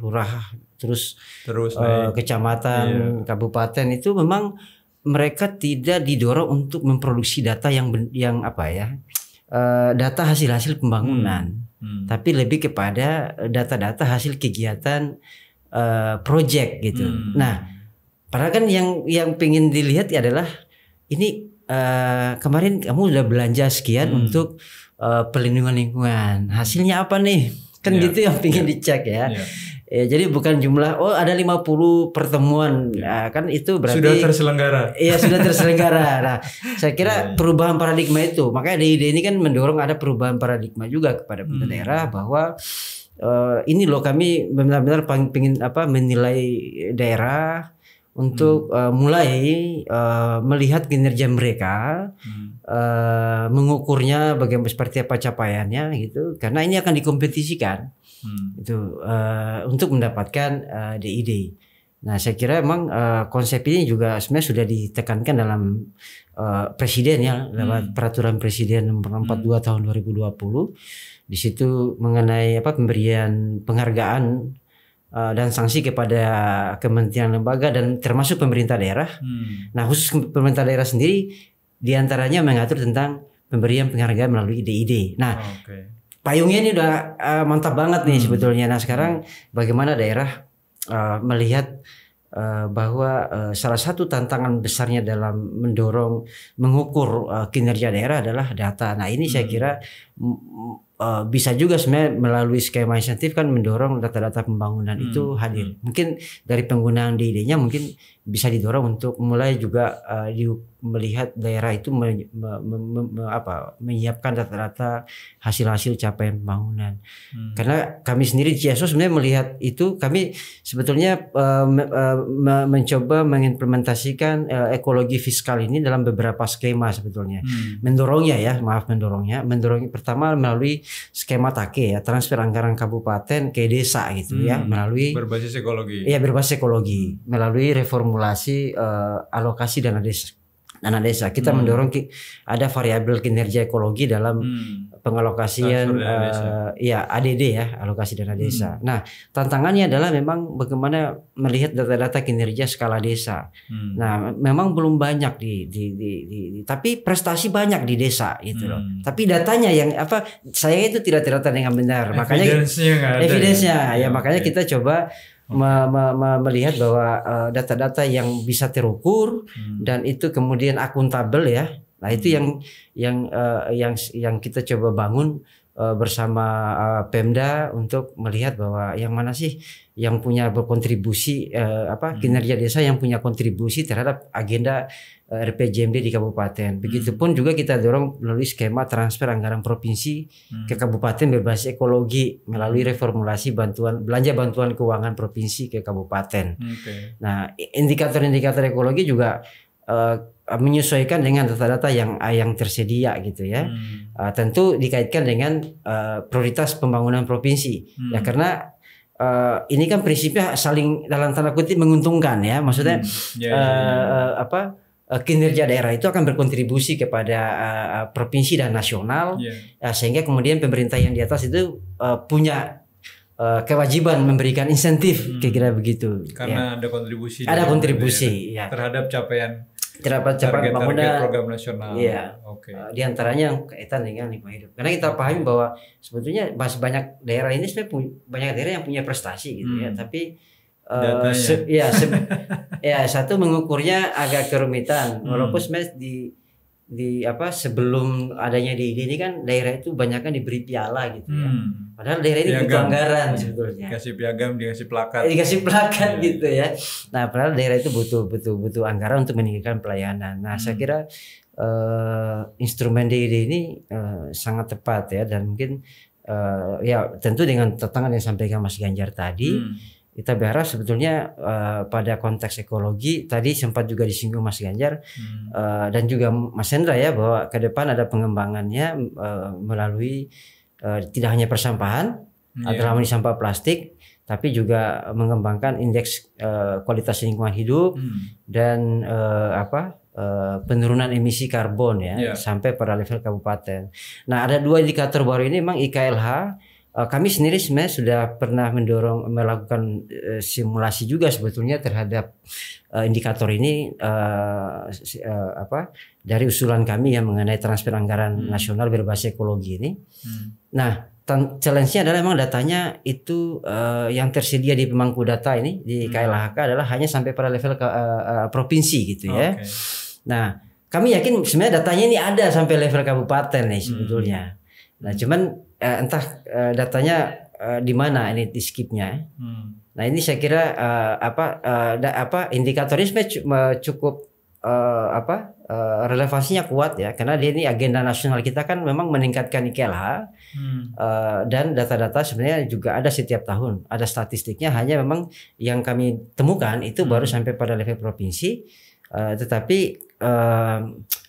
lurah, terus, terus uh, kecamatan, yeah. kabupaten itu memang mereka tidak didorong untuk memproduksi data yang yang apa ya uh, data hasil-hasil pembangunan, hmm. Hmm. tapi lebih kepada data-data hasil kegiatan uh, project gitu. Hmm. Nah, padahal kan yang yang pengen dilihat adalah ini uh, kemarin kamu udah belanja sekian hmm. untuk uh, pelindungan lingkungan, hasilnya apa nih? Kan yeah. gitu yang pengen yeah. dicek ya. Yeah. Ya, jadi bukan jumlah oh ada 50 pertemuan. Nah, kan itu berarti sudah terselenggara. Iya, sudah *laughs* terselenggara. Nah, saya kira ya, ya. perubahan paradigma itu. Makanya di ide ini kan mendorong ada perubahan paradigma juga kepada pemerintah hmm. daerah bahwa uh, ini loh kami benar-benar pengen apa menilai daerah untuk hmm. uh, mulai uh, melihat kinerja mereka, hmm. uh, mengukurnya bagaimana seperti apa capaiannya gitu. Karena ini akan dikompetisikan hmm. itu uh, untuk mendapatkan uh, eh, DID. Nah, saya kira memang uh, konsep ini juga sebenarnya sudah ditekankan dalam uh, presiden ya lewat hmm. peraturan presiden nomor 42 hmm. tahun 2020. Di situ mengenai apa pemberian penghargaan uh, dan sanksi kepada kementerian lembaga dan termasuk pemerintah daerah. Hmm. Nah, khusus pemerintah daerah sendiri di antaranya mengatur tentang pemberian penghargaan melalui DID. Nah, okay payungnya ini udah uh, mantap banget nih hmm. sebetulnya. Nah sekarang bagaimana daerah uh, melihat uh, bahwa uh, salah satu tantangan besarnya dalam mendorong mengukur uh, kinerja daerah adalah data. Nah ini hmm. saya kira uh, bisa juga sebenarnya melalui skema insentif kan mendorong data-data pembangunan Hmm, itu hadir. Mungkin dari penggunaan DID-nya mungkin bisa didorong untuk mulai juga uh, di, melihat daerah itu me, me, me, me- me- apa menyiapkan data-data hasil-hasil capaian pembangunan. Hmm. Karena kami sendiri di CSO sebenarnya melihat itu kami sebetulnya uh, me- uh, me- mencoba mengimplementasikan uh, ekologi fiskal ini dalam beberapa skema sebetulnya Hmm. mendorongnya ya maaf mendorongnya mendorong pertama melalui skema take ya transfer anggaran kabupaten ke desa gitu ya Hmm. melalui berbasis ekologi. ya berbasis ekologi melalui reformulasi eh, alokasi dana desa dana desa kita Hmm. mendorong ki- ada variabel kinerja ekologi dalam Hmm. pengalokasian eh, ya ADD ya alokasi dana desa. Hmm. Nah tantangannya adalah memang bagaimana melihat data-data kinerja skala desa. Hmm. Nah, memang belum banyak di, di, di, di- di- tapi prestasi banyak di desa gitu loh. Hmm. Tapi datanya yang apa saya itu tidak terdata dengan benar. Makanya Evidence-nya ada. evidence-nya ya, Ya, makanya oke. kita coba me- me- me- melihat bahwa eh, data-data yang bisa terukur Hmm. dan itu kemudian akuntabel ya. Nah, itu yang yang eh, yang yang kita coba bangun bersama eh, Pemda untuk melihat bahwa yang mana sih yang punya berkontribusi eh, apa Hmm. kinerja desa yang punya kontribusi terhadap agenda eh, RPJMD di kabupaten. Begitupun juga kita dorong melalui skema transfer anggaran provinsi Hmm. ke kabupaten berbasis ekologi melalui reformulasi bantuan belanja bantuan keuangan provinsi ke kabupaten. Oke. Nah, indikator-indikator ekologi juga eh, menyesuaikan dengan data-data yang yang tersedia gitu ya. Hmm. Eh, tentu dikaitkan dengan eh, prioritas pembangunan provinsi. Hmm. Ya karena eh, ini kan prinsipnya saling dalam tanda kutip menguntungkan ya. Maksudnya Hmm. Ya, eh, ya, ya. eh, apa eh, kinerja daerah itu akan berkontribusi kepada eh, eh, provinsi dan nasional Ya. Ya, sehingga kemudian pemerintah yang di atas itu eh, punya eh, kewajiban memberikan insentif Hmm. kira-kira begitu. ya. Karena ada kontribusi. Ada kontribusi ya. terhadap capaian Terdapat cepat target-target pembangunan program nasional. Iya. Oke. eh, di antaranya yang kaitan dengan lingkungan hidup. Karena kita pahami bahwa sebetulnya masih banyak daerah ini sebenarnya banyak daerah yang punya prestasi gitu ya, Hmm. tapi eh, Datanya. se- ya se- *laughs* ya satu mengukurnya agak kerumitan Hmm. walaupun sebenarnya di di apa sebelum adanya di ini kan daerah itu banyak kan diberi piala gitu ya. Hmm. Padahal daerah ini butuh anggaran Iya. sebetulnya. Dikasih piagam, dikasih plakat. Dikasih plakat Iya. gitu ya. Nah, padahal daerah itu butuh butuh butuh anggaran untuk meningkatkan pelayanan. Nah, saya Hmm. kira eh, instrumen DID ini eh, sangat tepat ya dan mungkin eh, ya tentu dengan tantangan yang disampaikan Mas Ganjar tadi Hmm. Kita berharap sebetulnya eh, pada konteks ekologi tadi sempat juga disinggung Mas Ganjar Hmm. eh, dan juga Mas Hendra ya bahwa ke depan ada pengembangannya eh, melalui eh, tidak hanya persampahan dalam hal ini sampah plastik tapi juga mengembangkan indeks eh, kualitas lingkungan hidup Hmm. dan eh, apa eh, penurunan emisi karbon ya Iya. sampai pada level kabupaten. Nah ada dua indikator baru ini memang IKLH kami sendiri sebenarnya sudah pernah mendorong melakukan eh, simulasi juga sebetulnya terhadap eh, indikator ini eh, eh, apa dari usulan kami yang mengenai transfer anggaran Hmm. nasional berbasis ekologi ini. Hmm. Nah, challenge-nya adalah memang datanya itu eh, yang tersedia di pemangku data ini di Hmm. KLHK adalah hanya sampai pada level ke, eh, eh, provinsi gitu ya. Oke. Nah, kami yakin sebenarnya datanya ini ada sampai level kabupaten nih Hmm. sebetulnya. Nah, cuman eh, entah eh, datanya eh, di mana ini di skipnya. Hmm. Nah, ini saya kira eh, apa eh, da- apa indikatornya eh, cukup eh, apa eh, relevansinya kuat ya karena dia ini agenda nasional kita kan memang meningkatkan IKLH Hmm. Eh, dan data-data sebenarnya juga ada setiap tahun ada statistiknya hanya memang yang kami temukan itu baru Hmm. sampai pada level provinsi Eh, tetapi eh,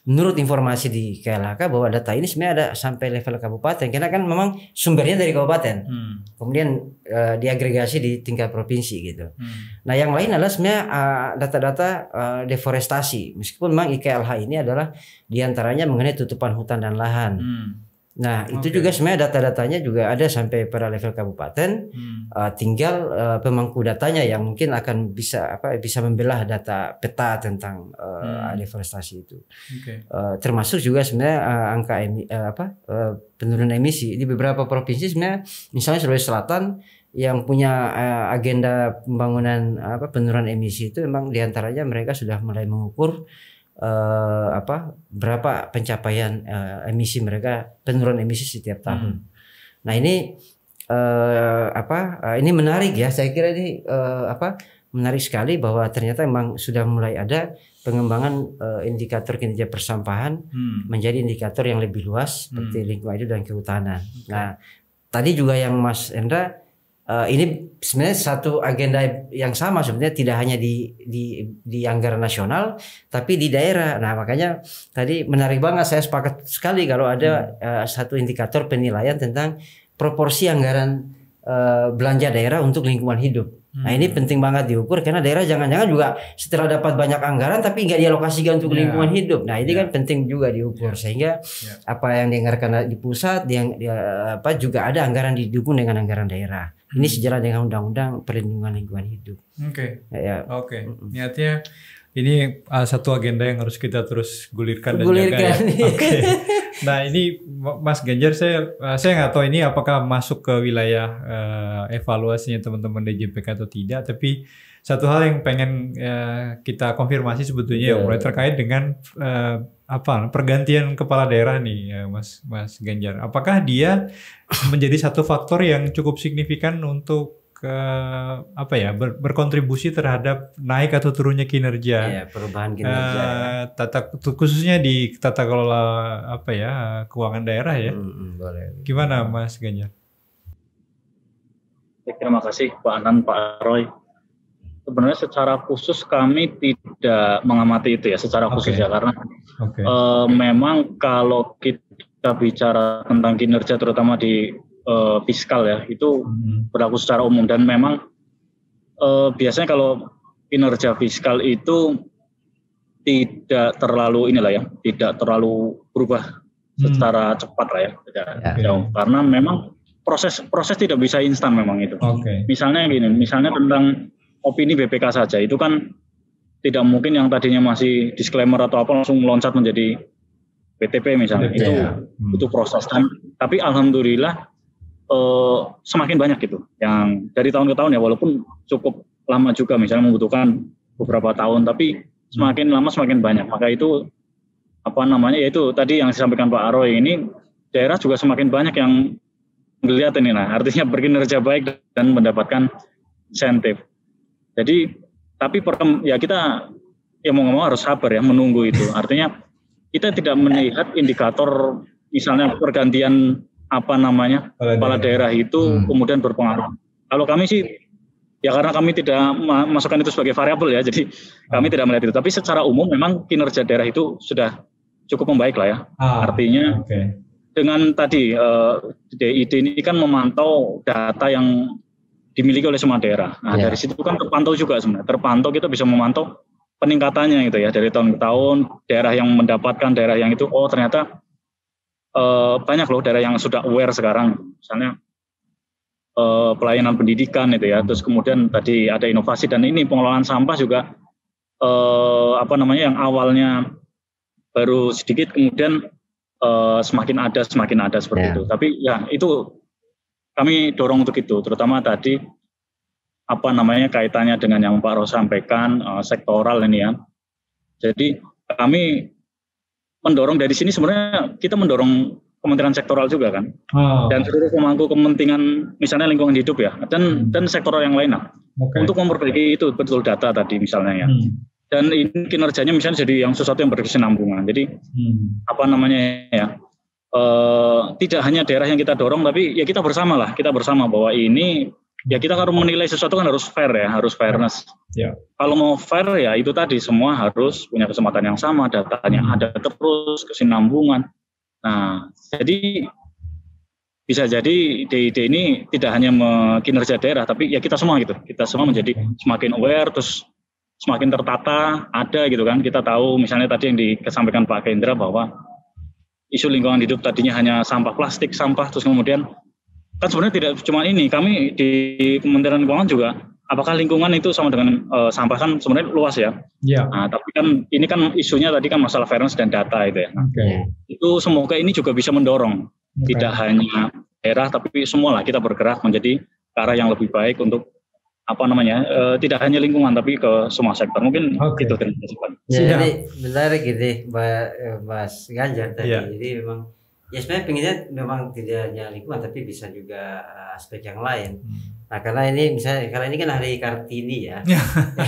menurut informasi di KLHK bahwa data ini sebenarnya ada sampai level kabupaten karena kan memang sumbernya dari kabupaten Hmm. kemudian eh, diagregasi di tingkat provinsi gitu Hmm. Nah, yang lain adalah sebenarnya uh, data-data uh, deforestasi. Meskipun memang IKLH ini adalah di antaranya mengenai tutupan hutan dan lahan. Hmm. Nah, itu juga sebenarnya data-datanya juga ada sampai pada level kabupaten. Hmm. Uh, tinggal uh, pemangku datanya yang mungkin akan bisa apa bisa membelah data peta tentang uh, Hmm. deforestasi itu. Oke. Uh, termasuk juga sebenarnya uh, angka emi, uh, apa uh, penurunan emisi di beberapa provinsi sebenarnya misalnya Sulawesi Selatan yang punya uh, agenda pembangunan apa penurunan emisi itu memang di antaranya mereka sudah mulai mengukur uh, apa berapa pencapaian uh, emisi mereka penurunan emisi setiap tahun. Nah ini eh, apa? eh, ini menarik ya. Saya kira ini eh, apa? Menarik sekali bahwa ternyata memang sudah mulai ada pengembangan eh, indikator kinerja persampahan Hmm. menjadi indikator yang lebih luas seperti Hmm. lingkungan hidup dan kehutanan. Nah, tadi juga yang Mas Endra eh, ini sebenarnya satu agenda yang sama sebenarnya tidak hanya di di di anggaran nasional tapi di daerah. Nah, makanya tadi menarik banget saya sepakat sekali kalau ada eh, satu indikator penilaian tentang proporsi anggaran eh, belanja daerah untuk lingkungan hidup. Nah ini Hmm. penting banget diukur karena daerah jangan-jangan juga setelah dapat banyak anggaran tapi nggak dialokasikan untuk Ya. lingkungan hidup. Nah ini Ya. kan penting juga diukur sehingga Ya. apa yang dianggarkan di pusat, yang dia- apa juga ada anggaran didukung dengan anggaran daerah. Ini Hmm. sejalan dengan undang-undang perlindungan lingkungan hidup. Oke. Ya, ya. Oke, Mm-mm. niatnya ini uh, satu agenda yang harus kita terus gulirkan dan Gulirkan. jaga ya. *laughs* Oke. *laughs* Nah ini Mas Ganjar saya uh, saya nggak tahu ini apakah masuk ke wilayah uh, evaluasinya teman-teman DJPK atau tidak, tapi satu hal yang pengen uh, kita konfirmasi sebetulnya ya, Betul. mulai terkait dengan uh, apa pergantian kepala daerah nih ya, Mas Mas Ganjar. Apakah dia menjadi satu faktor yang cukup signifikan untuk ke apa ya ber- berkontribusi terhadap naik atau turunnya kinerja Ya, perubahan kinerja. Eh, tata khususnya di tata kelola apa ya keuangan daerah ya Mm-mm, boleh. gimana Mas Ganjar? Terima kasih Pak Anan, Pak Roy. Sebenarnya secara khusus kami tidak mengamati itu ya secara khusus Oke. ya karena Oke. eh, memang kalau kita bicara tentang kinerja terutama di eh, fiskal ya itu Hmm. berlaku secara umum dan memang eh, biasanya kalau kinerja fiskal itu tidak terlalu inilah ya tidak terlalu berubah Hmm. secara cepat lah ya, tidak Ya. jauh. karena memang proses proses tidak bisa instan memang itu Oke. misalnya gini, misalnya tentang opini BPK saja itu kan tidak mungkin yang tadinya masih disclaimer atau apa langsung meloncat menjadi PTP misalnya PTP, itu ya. Hmm. itu proses dan tapi alhamdulillah eh, semakin banyak gitu. Yang dari tahun ke tahun ya walaupun cukup lama juga misalnya membutuhkan beberapa tahun tapi semakin lama semakin banyak. Maka itu apa namanya yaitu tadi yang disampaikan Pak Aroy ini daerah juga semakin banyak yang melihat ini. Nah artinya berkinerja baik dan mendapatkan insentif. Jadi tapi perkem- ya kita ya mau nggak mau harus sabar ya menunggu itu. Artinya kita tidak melihat indikator misalnya pergantian apa namanya kepala daerah itu Hmm. kemudian berpengaruh. Kalau kami sih ya karena kami tidak ma- masukkan itu sebagai variabel ya, jadi kami tidak melihat itu. Tapi secara umum memang kinerja daerah itu sudah cukup membaik lah ya. Ah, Artinya Oke. dengan tadi eh, DID ini kan memantau data yang dimiliki oleh semua daerah. Nah Ya. dari situ kan terpantau juga sebenarnya. Terpantau kita bisa memantau peningkatannya gitu ya dari tahun ke tahun. Daerah yang mendapatkan daerah yang itu oh ternyata eh, banyak loh daerah yang sudah aware sekarang. Misalnya eh, pelayanan pendidikan itu ya. Terus kemudian tadi ada inovasi dan ini pengelolaan sampah juga eh, apa namanya yang awalnya baru sedikit kemudian eh, semakin ada semakin ada seperti Ya. itu. Tapi ya itu kami dorong untuk itu, terutama tadi apa namanya kaitannya dengan yang Pak Ros sampaikan eh, sektoral ini ya. Jadi kami mendorong dari sini sebenarnya kita mendorong kementerian sektoral juga kan Oh, dan seluruh pemangku kepentingan misalnya lingkungan hidup ya dan Hmm. dan sektoral yang lain lah oke. untuk memperbaiki itu betul data tadi misalnya ya Hmm. dan ini kinerjanya misalnya jadi yang sesuatu yang berkesinambungan jadi Hmm. apa namanya ya eh, tidak hanya daerah yang kita dorong tapi ya kita bersama lah kita bersama bahwa ini ya kita harus menilai sesuatu kan harus fair ya harus fairness. Ya. kalau mau fair ya itu tadi semua harus punya kesempatan yang sama datanya Hmm. ada terus kesinambungan. Nah jadi bisa jadi DID ini tidak hanya kinerja daerah tapi ya kita semua gitu. Kita semua menjadi semakin aware terus semakin tertata ada gitu kan. Kita tahu misalnya tadi yang disampaikan Pak Kendra bahwa isu lingkungan hidup tadinya hanya sampah plastik sampah terus kemudian kan sebenarnya tidak cuma ini kami di Kementerian Keuangan juga apakah lingkungan itu sama dengan eh, sampah kan sebenarnya luas ya Ya. nah, tapi kan ini kan isunya tadi kan masalah fairness dan data itu ya Nah, Oke. itu semoga ini juga bisa mendorong Oke. tidak hanya daerah tapi semua lah kita bergerak menjadi ke arah yang lebih baik untuk apa namanya eh, tidak hanya lingkungan tapi ke semua sektor mungkin Oke. itu terima kasih Pak. Ya, jadi menarik gitu Mbak Mas Ganjar tadi. Iya. Jadi memang Ya sebenarnya pinginnya memang tidak hanya lingkungan tapi bisa juga uh, aspek yang lain. Hmm. Nah karena ini misalnya karena ini kan hari Kartini ya.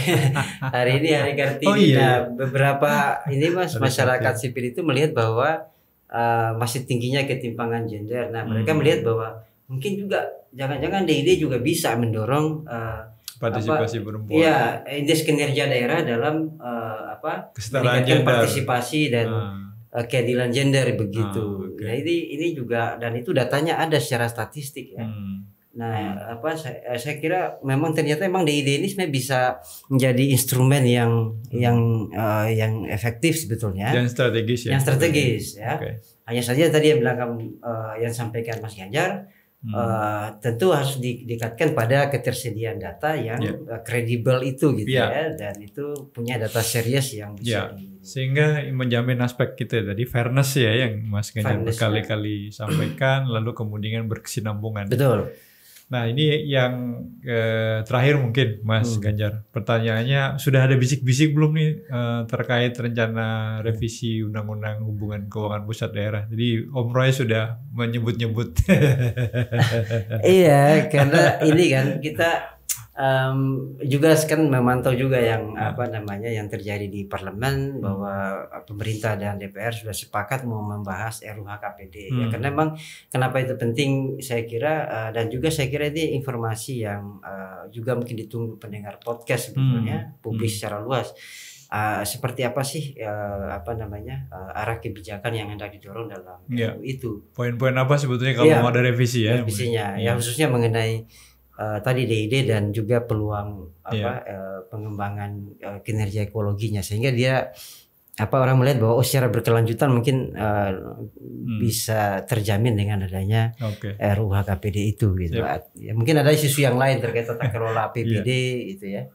*laughs* hari ini hari Kartini. Oh, iya. Nah beberapa ini mas masyarakat Kartini. sipil itu melihat bahwa uh, masih tingginya ketimpangan gender. Nah mereka Hmm. melihat bahwa mungkin juga jangan-jangan DID juga bisa mendorong uh, Partisipasi perempuan. Iya, indeks kinerja daerah dalam uh, apa? Kesetaraan partisipasi dan uh, keadilan gender begitu. Ah, oke. Nah, ini ini juga dan itu datanya ada secara statistik ya. hmm. Nah, apa saya, eh, saya kira memang ternyata memang DID ini sebenarnya bisa menjadi instrumen yang yang uh, yang efektif sebetulnya. Yang strategis ya. yang strategis ya. Oke. Hanya saja tadi yang bilang kamu, uh, yang sampaikan Mas Ganjar Hmm. Eh, tentu harus di- pada ketersediaan data yang Ya. eh, kredibel itu gitu Ya. ya dan itu punya data serius yang Ya. bisa di- Sehingga menjamin aspek kita tadi fairness ya yang Mas Ganjar berkali-kali sampaikan lalu kemudian berkesinambungan. betul Nah ini yang eh, terakhir mungkin Mas Hmm. Ganjar. Pertanyaannya sudah ada bisik-bisik belum nih eh, terkait rencana revisi Undang-Undang Hubungan Keuangan Pusat Daerah. Jadi Om Roy sudah menyebut-nyebut. *laughs* iya karena ini kan kita em, juga kan memantau juga yang Ya. apa namanya yang terjadi di parlemen bahwa pemerintah dan DPR sudah sepakat mau membahas RUU HKPD ya Hmm. karena memang kenapa itu penting saya kira eh, dan juga saya kira ini informasi yang eh, juga mungkin ditunggu pendengar podcast sebetulnya publik Hmm. secara luas Eh, seperti apa sih eh, apa namanya eh, arah kebijakan yang hendak didorong dalam Ya. RUU itu Poin-poin apa sebetulnya kalau Iya. mau ada revisi ya? revisinya ya khususnya mengenai eh, tadi DID dan juga peluang apa Iya. eh, pengembangan eh, kinerja ekologinya sehingga dia apa orang melihat bahwa oh secara berkelanjutan mungkin eh, Hmm. bisa terjamin dengan adanya Oke. RUU HKPD itu gitu. Yep. Ya, mungkin ada isu yang lain terkait tata kelola *laughs* APBD gitu ya.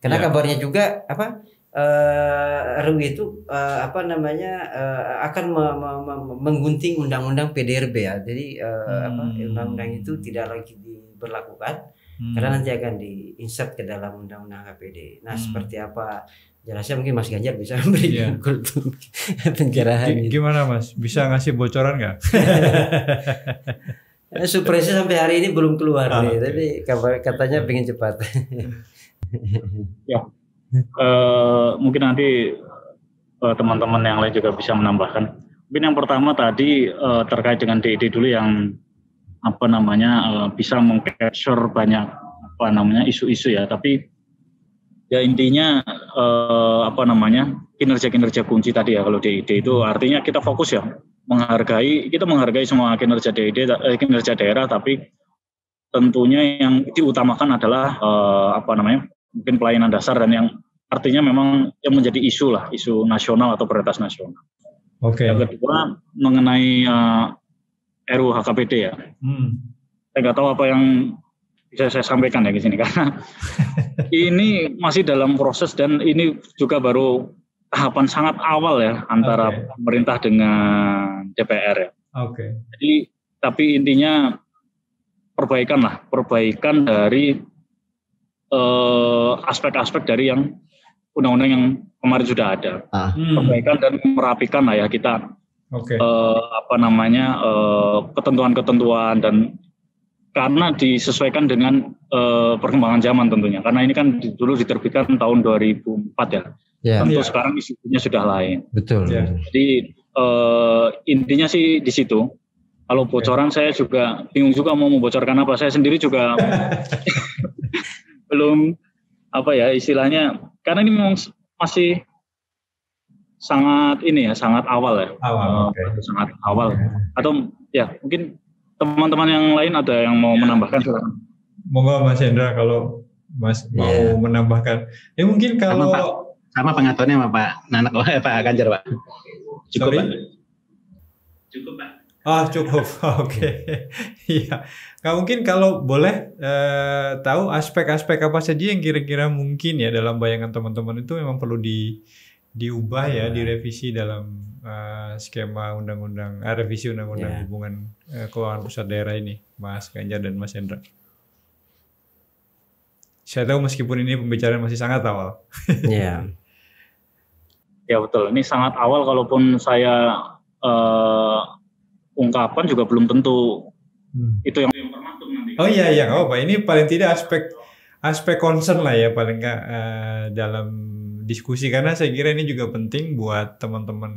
Karena Iya. kabarnya juga apa eh RUU itu eh, apa namanya eh, akan me- me- me- menggunting undang-undang PDRB ya. Jadi apa Hmm. undang-undang itu tidak lagi diberlakukan Hmm. karena nanti akan diinsert ke dalam undang-undang HKPD. Nah, Hmm. seperti apa jelasnya mungkin Mas Ganjar bisa *laughs* memberikan Iya. kultur *laughs* pencerahan Gi- gitu. Gimana Mas? Bisa ngasih bocoran nggak? *laughs* Eh, Surprise-nya sampai hari ini belum keluar Ah, nih, oke. tapi kabar katanya pengen cepat. Eh, mungkin nanti eh, teman-teman yang lain juga bisa menambahkan. Mungkin yang pertama tadi eh, terkait dengan DID dulu yang apa namanya eh, bisa mengcapture banyak apa namanya isu-isu ya. Tapi ya intinya eh, apa namanya kinerja-kinerja kunci tadi ya kalau DID itu artinya kita fokus ya menghargai kita menghargai semua kinerja DID eh, kinerja daerah tapi tentunya yang diutamakan adalah eh, apa namanya mungkin pelayanan dasar dan yang artinya memang yang menjadi isu lah, isu nasional atau prioritas nasional. Oke. Yang kedua mengenai uh, RUU HKPD ya, Hmm. saya nggak tahu apa yang bisa saya sampaikan ya di sini *laughs* karena ini masih dalam proses dan ini juga baru tahapan sangat awal ya antara Oke. pemerintah dengan DPR ya. Oke. Jadi tapi intinya perbaikan lah, perbaikan dari eh, aspek-aspek dari yang undang-undang yang kemarin sudah ada, Hmm. perbaikan dan merapikan lah ya kita Oke. eh, apa namanya eh, ketentuan-ketentuan dan karena disesuaikan dengan eh, perkembangan zaman tentunya, karena ini kan dulu diterbitkan tahun 2004 ya, Ya, tentu Iya. sekarang isunya sudah lain. betul. Ya. Jadi eh, intinya sih di situ. Kalau bocoran saya juga bingung juga mau membocorkan apa. Saya sendiri juga *laughs* belum apa ya istilahnya karena ini memang masih sangat ini ya sangat awal ya Awal. Eh, Oke. sangat awal atau ya mungkin teman-teman yang lain ada yang mau Ya. menambahkan silakan. Monggo Mas Hendra kalau Mas mau Iya. menambahkan. Ya mungkin kalau Sama, Pak. Sama pengaturannya sama Pak Nanak, oh, Pak Ganjar Pak. Cukup Sorry? Pak. Cukup Pak. Ah cukup, *laughs* oke. Iya. Nah, mungkin kalau boleh eh, tahu aspek-aspek apa saja yang kira-kira mungkin ya dalam bayangan teman-teman itu memang perlu di diubah ya, direvisi dalam eh, skema undang-undang, eh, revisi undang-undang Ya. hubungan eh, keuangan pusat daerah ini, Mas Ganjar dan Mas Hendra. Saya tahu meskipun ini pembicaraan masih sangat awal. *laughs* Ya. Ya betul. Ini sangat awal kalaupun saya eh, ungkapan juga belum tentu hmm. itu yang Oh iya iya, oh pak ini paling tidak aspek aspek concern lah ya paling nggak uh, dalam diskusi karena saya kira ini juga penting buat teman-teman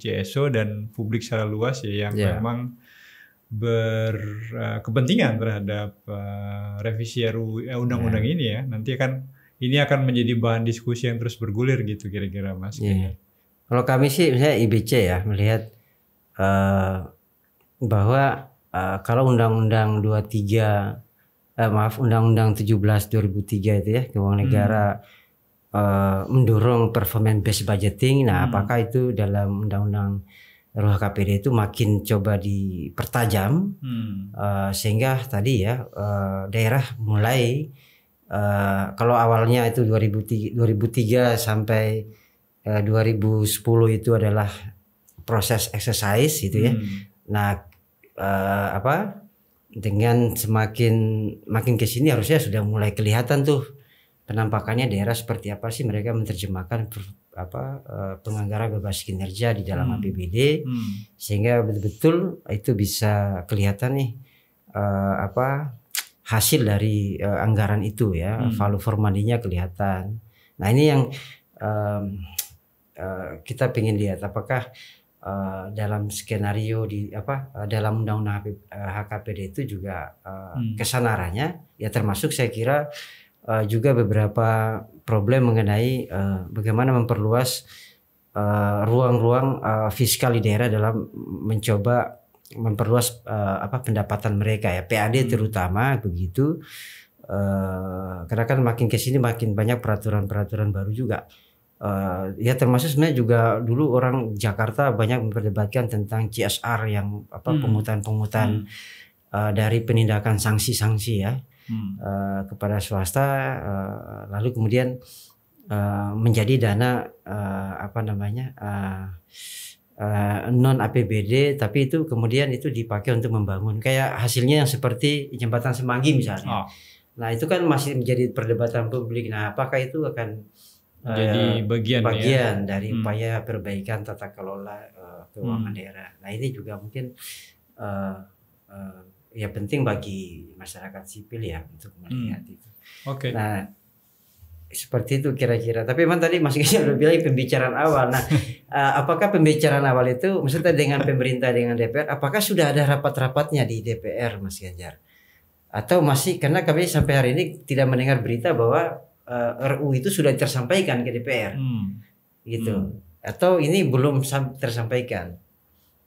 CSO dan publik secara luas ya yang yeah. memang berkepentingan uh, terhadap uh, revisi RUU uh, undang-undang yeah. ini ya nanti akan ini akan menjadi bahan diskusi yang terus bergulir gitu kira-kira mas. Yeah. Kalau kami sih misalnya IBC ya melihat uh, bahwa uh, kalau Undang-Undang 23 uh, maaf Undang-Undang 17 2003 itu ya keuangan hmm. Uh, mendorong performance based budgeting. Nah, hmm. apakah itu dalam Undang-Undang RUU KPD itu makin coba dipertajam hmm. uh, sehingga tadi ya uh, daerah mulai uh, kalau awalnya itu 2003, 2003 sampai uh, 2010 itu adalah proses exercise gitu ya. Hmm. Nah, uh, apa dengan semakin makin ke sini harusnya sudah mulai kelihatan tuh penampakannya daerah seperti apa sih mereka menerjemahkan apa uh, penganggaran bebas kinerja di dalam hmm. APBD hmm. sehingga betul-betul itu bisa kelihatan nih uh, apa hasil dari uh, anggaran itu ya hmm. value for money-nya kelihatan. Nah ini yang um, uh, kita ingin lihat apakah uh, dalam skenario di apa uh, dalam undang-undang HKPD itu juga uh, hmm. kesanaranya ya termasuk saya kira uh, juga beberapa problem mengenai uh, bagaimana memperluas ruang-ruang uh, uh, fiskal di daerah dalam mencoba memperluas uh, apa pendapatan mereka ya PAD hmm. terutama begitu uh, karena kan makin ke sini makin banyak peraturan-peraturan baru juga uh, ya termasuk sebenarnya juga dulu orang Jakarta banyak memperdebatkan tentang CSR yang apa hmm. pengutan-pengutan hmm. uh, dari penindakan sanksi-sanksi ya hmm. uh, kepada swasta uh, lalu kemudian uh, menjadi dana uh, apa namanya uh, uh, non APBD tapi itu kemudian itu dipakai untuk membangun kayak hasilnya yang seperti jembatan Semanggi misalnya. Oh. Nah, itu kan masih menjadi perdebatan publik. Nah, apakah itu akan jadi uh, bagian bagian ya? dari hmm. upaya perbaikan tata kelola uh, keuangan hmm. daerah. Nah ini juga mungkin uh, uh, ya penting bagi masyarakat sipil ya untuk melihat hmm. itu. Oke. Okay. Nah seperti itu kira-kira. Tapi memang tadi Mas Ganjar udah bilang pembicaraan awal. Nah, uh, *laughs* apakah pembicaraan awal itu maksudnya dengan pemerintah dengan DPR? Apakah sudah ada rapat-rapatnya di DPR, Mas Ganjar? Atau masih karena kami sampai hari ini tidak mendengar berita bahwa uh, eh, RU itu sudah tersampaikan ke DPR, hmm. gitu. Hmm. Atau ini belum tersampaikan.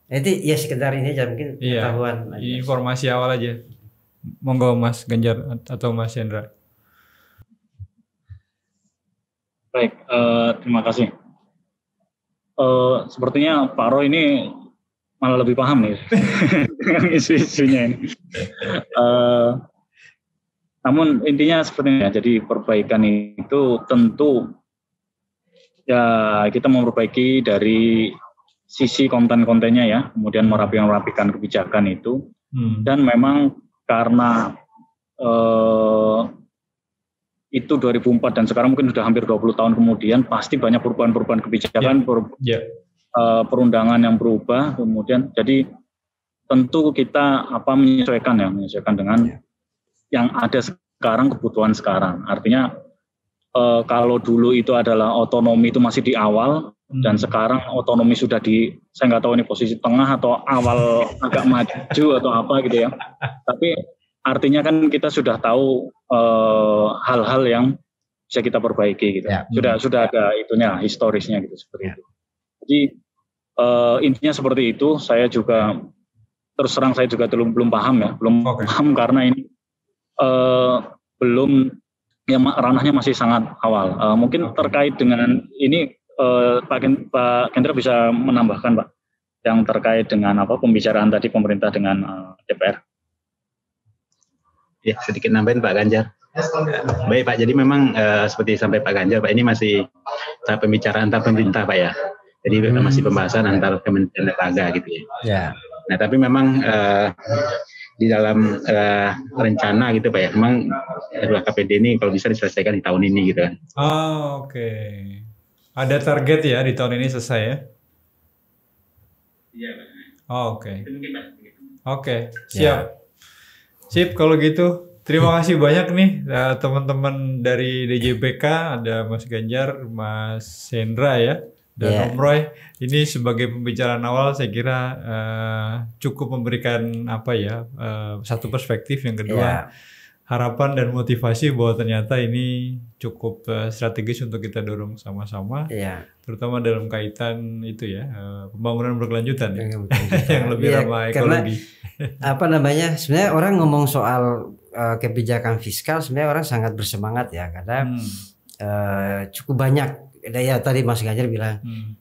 Nanti ya sekedar ini aja mungkin iya, pengetahuan. Aja. Informasi awal aja. Monggo Mas Ganjar atau Mas Hendra. Baik, uh, terima kasih. Uh, sepertinya Pak Roy ini malah lebih paham nih dengan *laughs* isu-isunya ini. Uh, namun intinya sepertinya jadi perbaikan itu tentu ya kita memperbaiki dari sisi konten-kontennya ya, kemudian merapikan-merapikan kebijakan itu. Hmm. Dan memang karena eh, itu 2004 dan sekarang mungkin sudah hampir 20 tahun kemudian pasti banyak perubahan-perubahan kebijakan, yeah. Per, yeah. Eh, perundangan yang berubah, kemudian jadi tentu kita apa menyesuaikan ya, menyesuaikan dengan yeah yang ada sekarang kebutuhan sekarang. Artinya eh, kalau dulu itu adalah otonomi itu masih di awal. Dan sekarang otonomi sudah di saya nggak tahu ini posisi tengah atau awal agak maju atau apa gitu ya. Tapi artinya kan kita sudah tahu eh, hal-hal eh, yang bisa kita perbaiki gitu. Ya. Sudah hmm. sudah ada itunya historisnya gitu seperti ya. itu. Jadi eh, intinya seperti itu. Saya juga terus terang saya juga belum belum paham ya, belum okay. paham karena ini uh, belum yang ranahnya masih sangat awal. Uh, mungkin terkait dengan ini uh, Pak, Gendra bisa menambahkan Pak yang terkait dengan apa pembicaraan tadi pemerintah dengan uh, DPR. Ya sedikit nambahin Pak Ganjar. Baik Pak, jadi memang uh, seperti sampai Pak Ganjar Pak ini masih tahap pembicaraan antar pemerintah Pak ya. Jadi hmm. masih pembahasan antar Kementerian Lembaga gitu ya. ya. Nah tapi memang uh, di dalam uh, rencana gitu pak ya memang adalah KPD ini kalau bisa diselesaikan di tahun ini gitu kan oh oke okay. Ada target ya di tahun ini selesai ya iya Oh, Oke. Oke, siap. Sip kalau gitu. Terima kasih banyak nih eh, teman-teman dari DJPK ada Mas Ganjar, Mas Hendra ya, dan Ya. Om Roy. Ini sebagai pembicaraan awal saya kira eh, cukup memberikan apa ya eh, satu perspektif yang kedua Ya. Harapan dan motivasi bahwa ternyata ini cukup eh, strategis untuk kita dorong sama-sama, Iya. terutama dalam kaitan itu ya eh, pembangunan berkelanjutan ya, Yang *laughs* yang lebih Iya, ramah karena ekologi. *laughs* apa namanya sebenarnya orang ngomong soal eh, kebijakan fiskal sebenarnya orang sangat bersemangat ya karena Hmm, eh, cukup banyak ya tadi Mas Ganjar bilang hmm.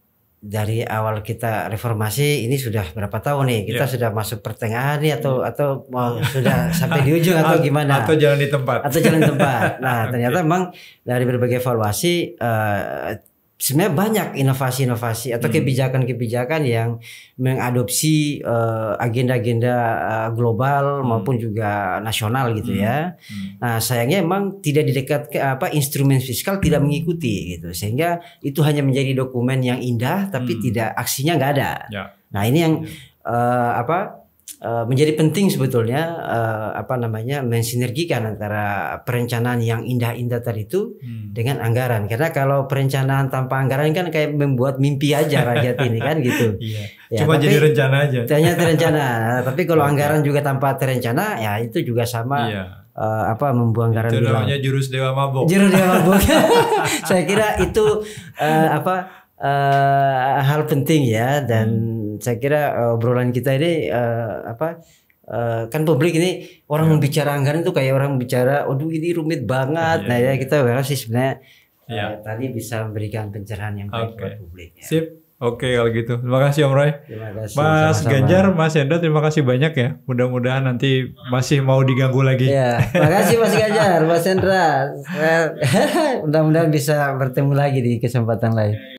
Dari awal kita reformasi ini sudah berapa tahun nih kita Ya. sudah masuk pertengahan nih atau atau mau sudah sampai di ujung atau At- gimana Atau jalan di tempat. atau jalan tempat. *laughs* Nah, ternyata memang dari berbagai evaluasi eh, sebenarnya banyak inovasi-inovasi atau Hmm. kebijakan-kebijakan yang mengadopsi eh, agenda-agenda eh, global Hmm. maupun juga nasional gitu Hmm. ya. Hmm. Nah, sayangnya memang tidak didekat ke apa instrumen fiskal tidak mengikuti gitu. Sehingga itu hanya menjadi dokumen yang indah tapi Hmm. tidak aksinya nggak ada. Ya. Nah, ini yang Ya. eh, apa eh, menjadi penting sebetulnya eh, apa namanya mensinergikan antara perencanaan yang indah-indah tadi itu Hmm. dengan anggaran. Karena kalau perencanaan tanpa anggaran kan kayak membuat mimpi aja rakyat ini kan gitu. *laughs* Iya. Ya, Cuma tapi- jadi rencana aja. Hanya terencana. *laughs* Tapi kalau anggaran juga tanpa terencana ya itu juga sama Iya. eh, apa membuang anggaran Itu namanya jurus dewa mabok. Juru dia mabuk. *laughs* Saya kira itu eh, apa eh, hal penting ya dan Hmm. Saya kira eh, obrolan kita ini eh, apa eh, kan publik ini orang Ya. membicara anggaran itu kayak orang bicara, aduh ini rumit banget. Iya, nah ya iya. kita berharap sih sebenarnya Iya. eh, tadi bisa memberikan pencerahan yang baik Oke. buat publik. Ya. Sip. Oke kalau gitu. Terima kasih Om Roy. Terima kasih. Mas sama-sama. Ganjar, Mas Hendra, terima kasih banyak ya. Mudah-mudahan nanti masih mau diganggu lagi. Ya, makasih Mas Ganjar, Mas Hendra. *laughs* Mudah-mudahan bisa bertemu lagi di kesempatan lain.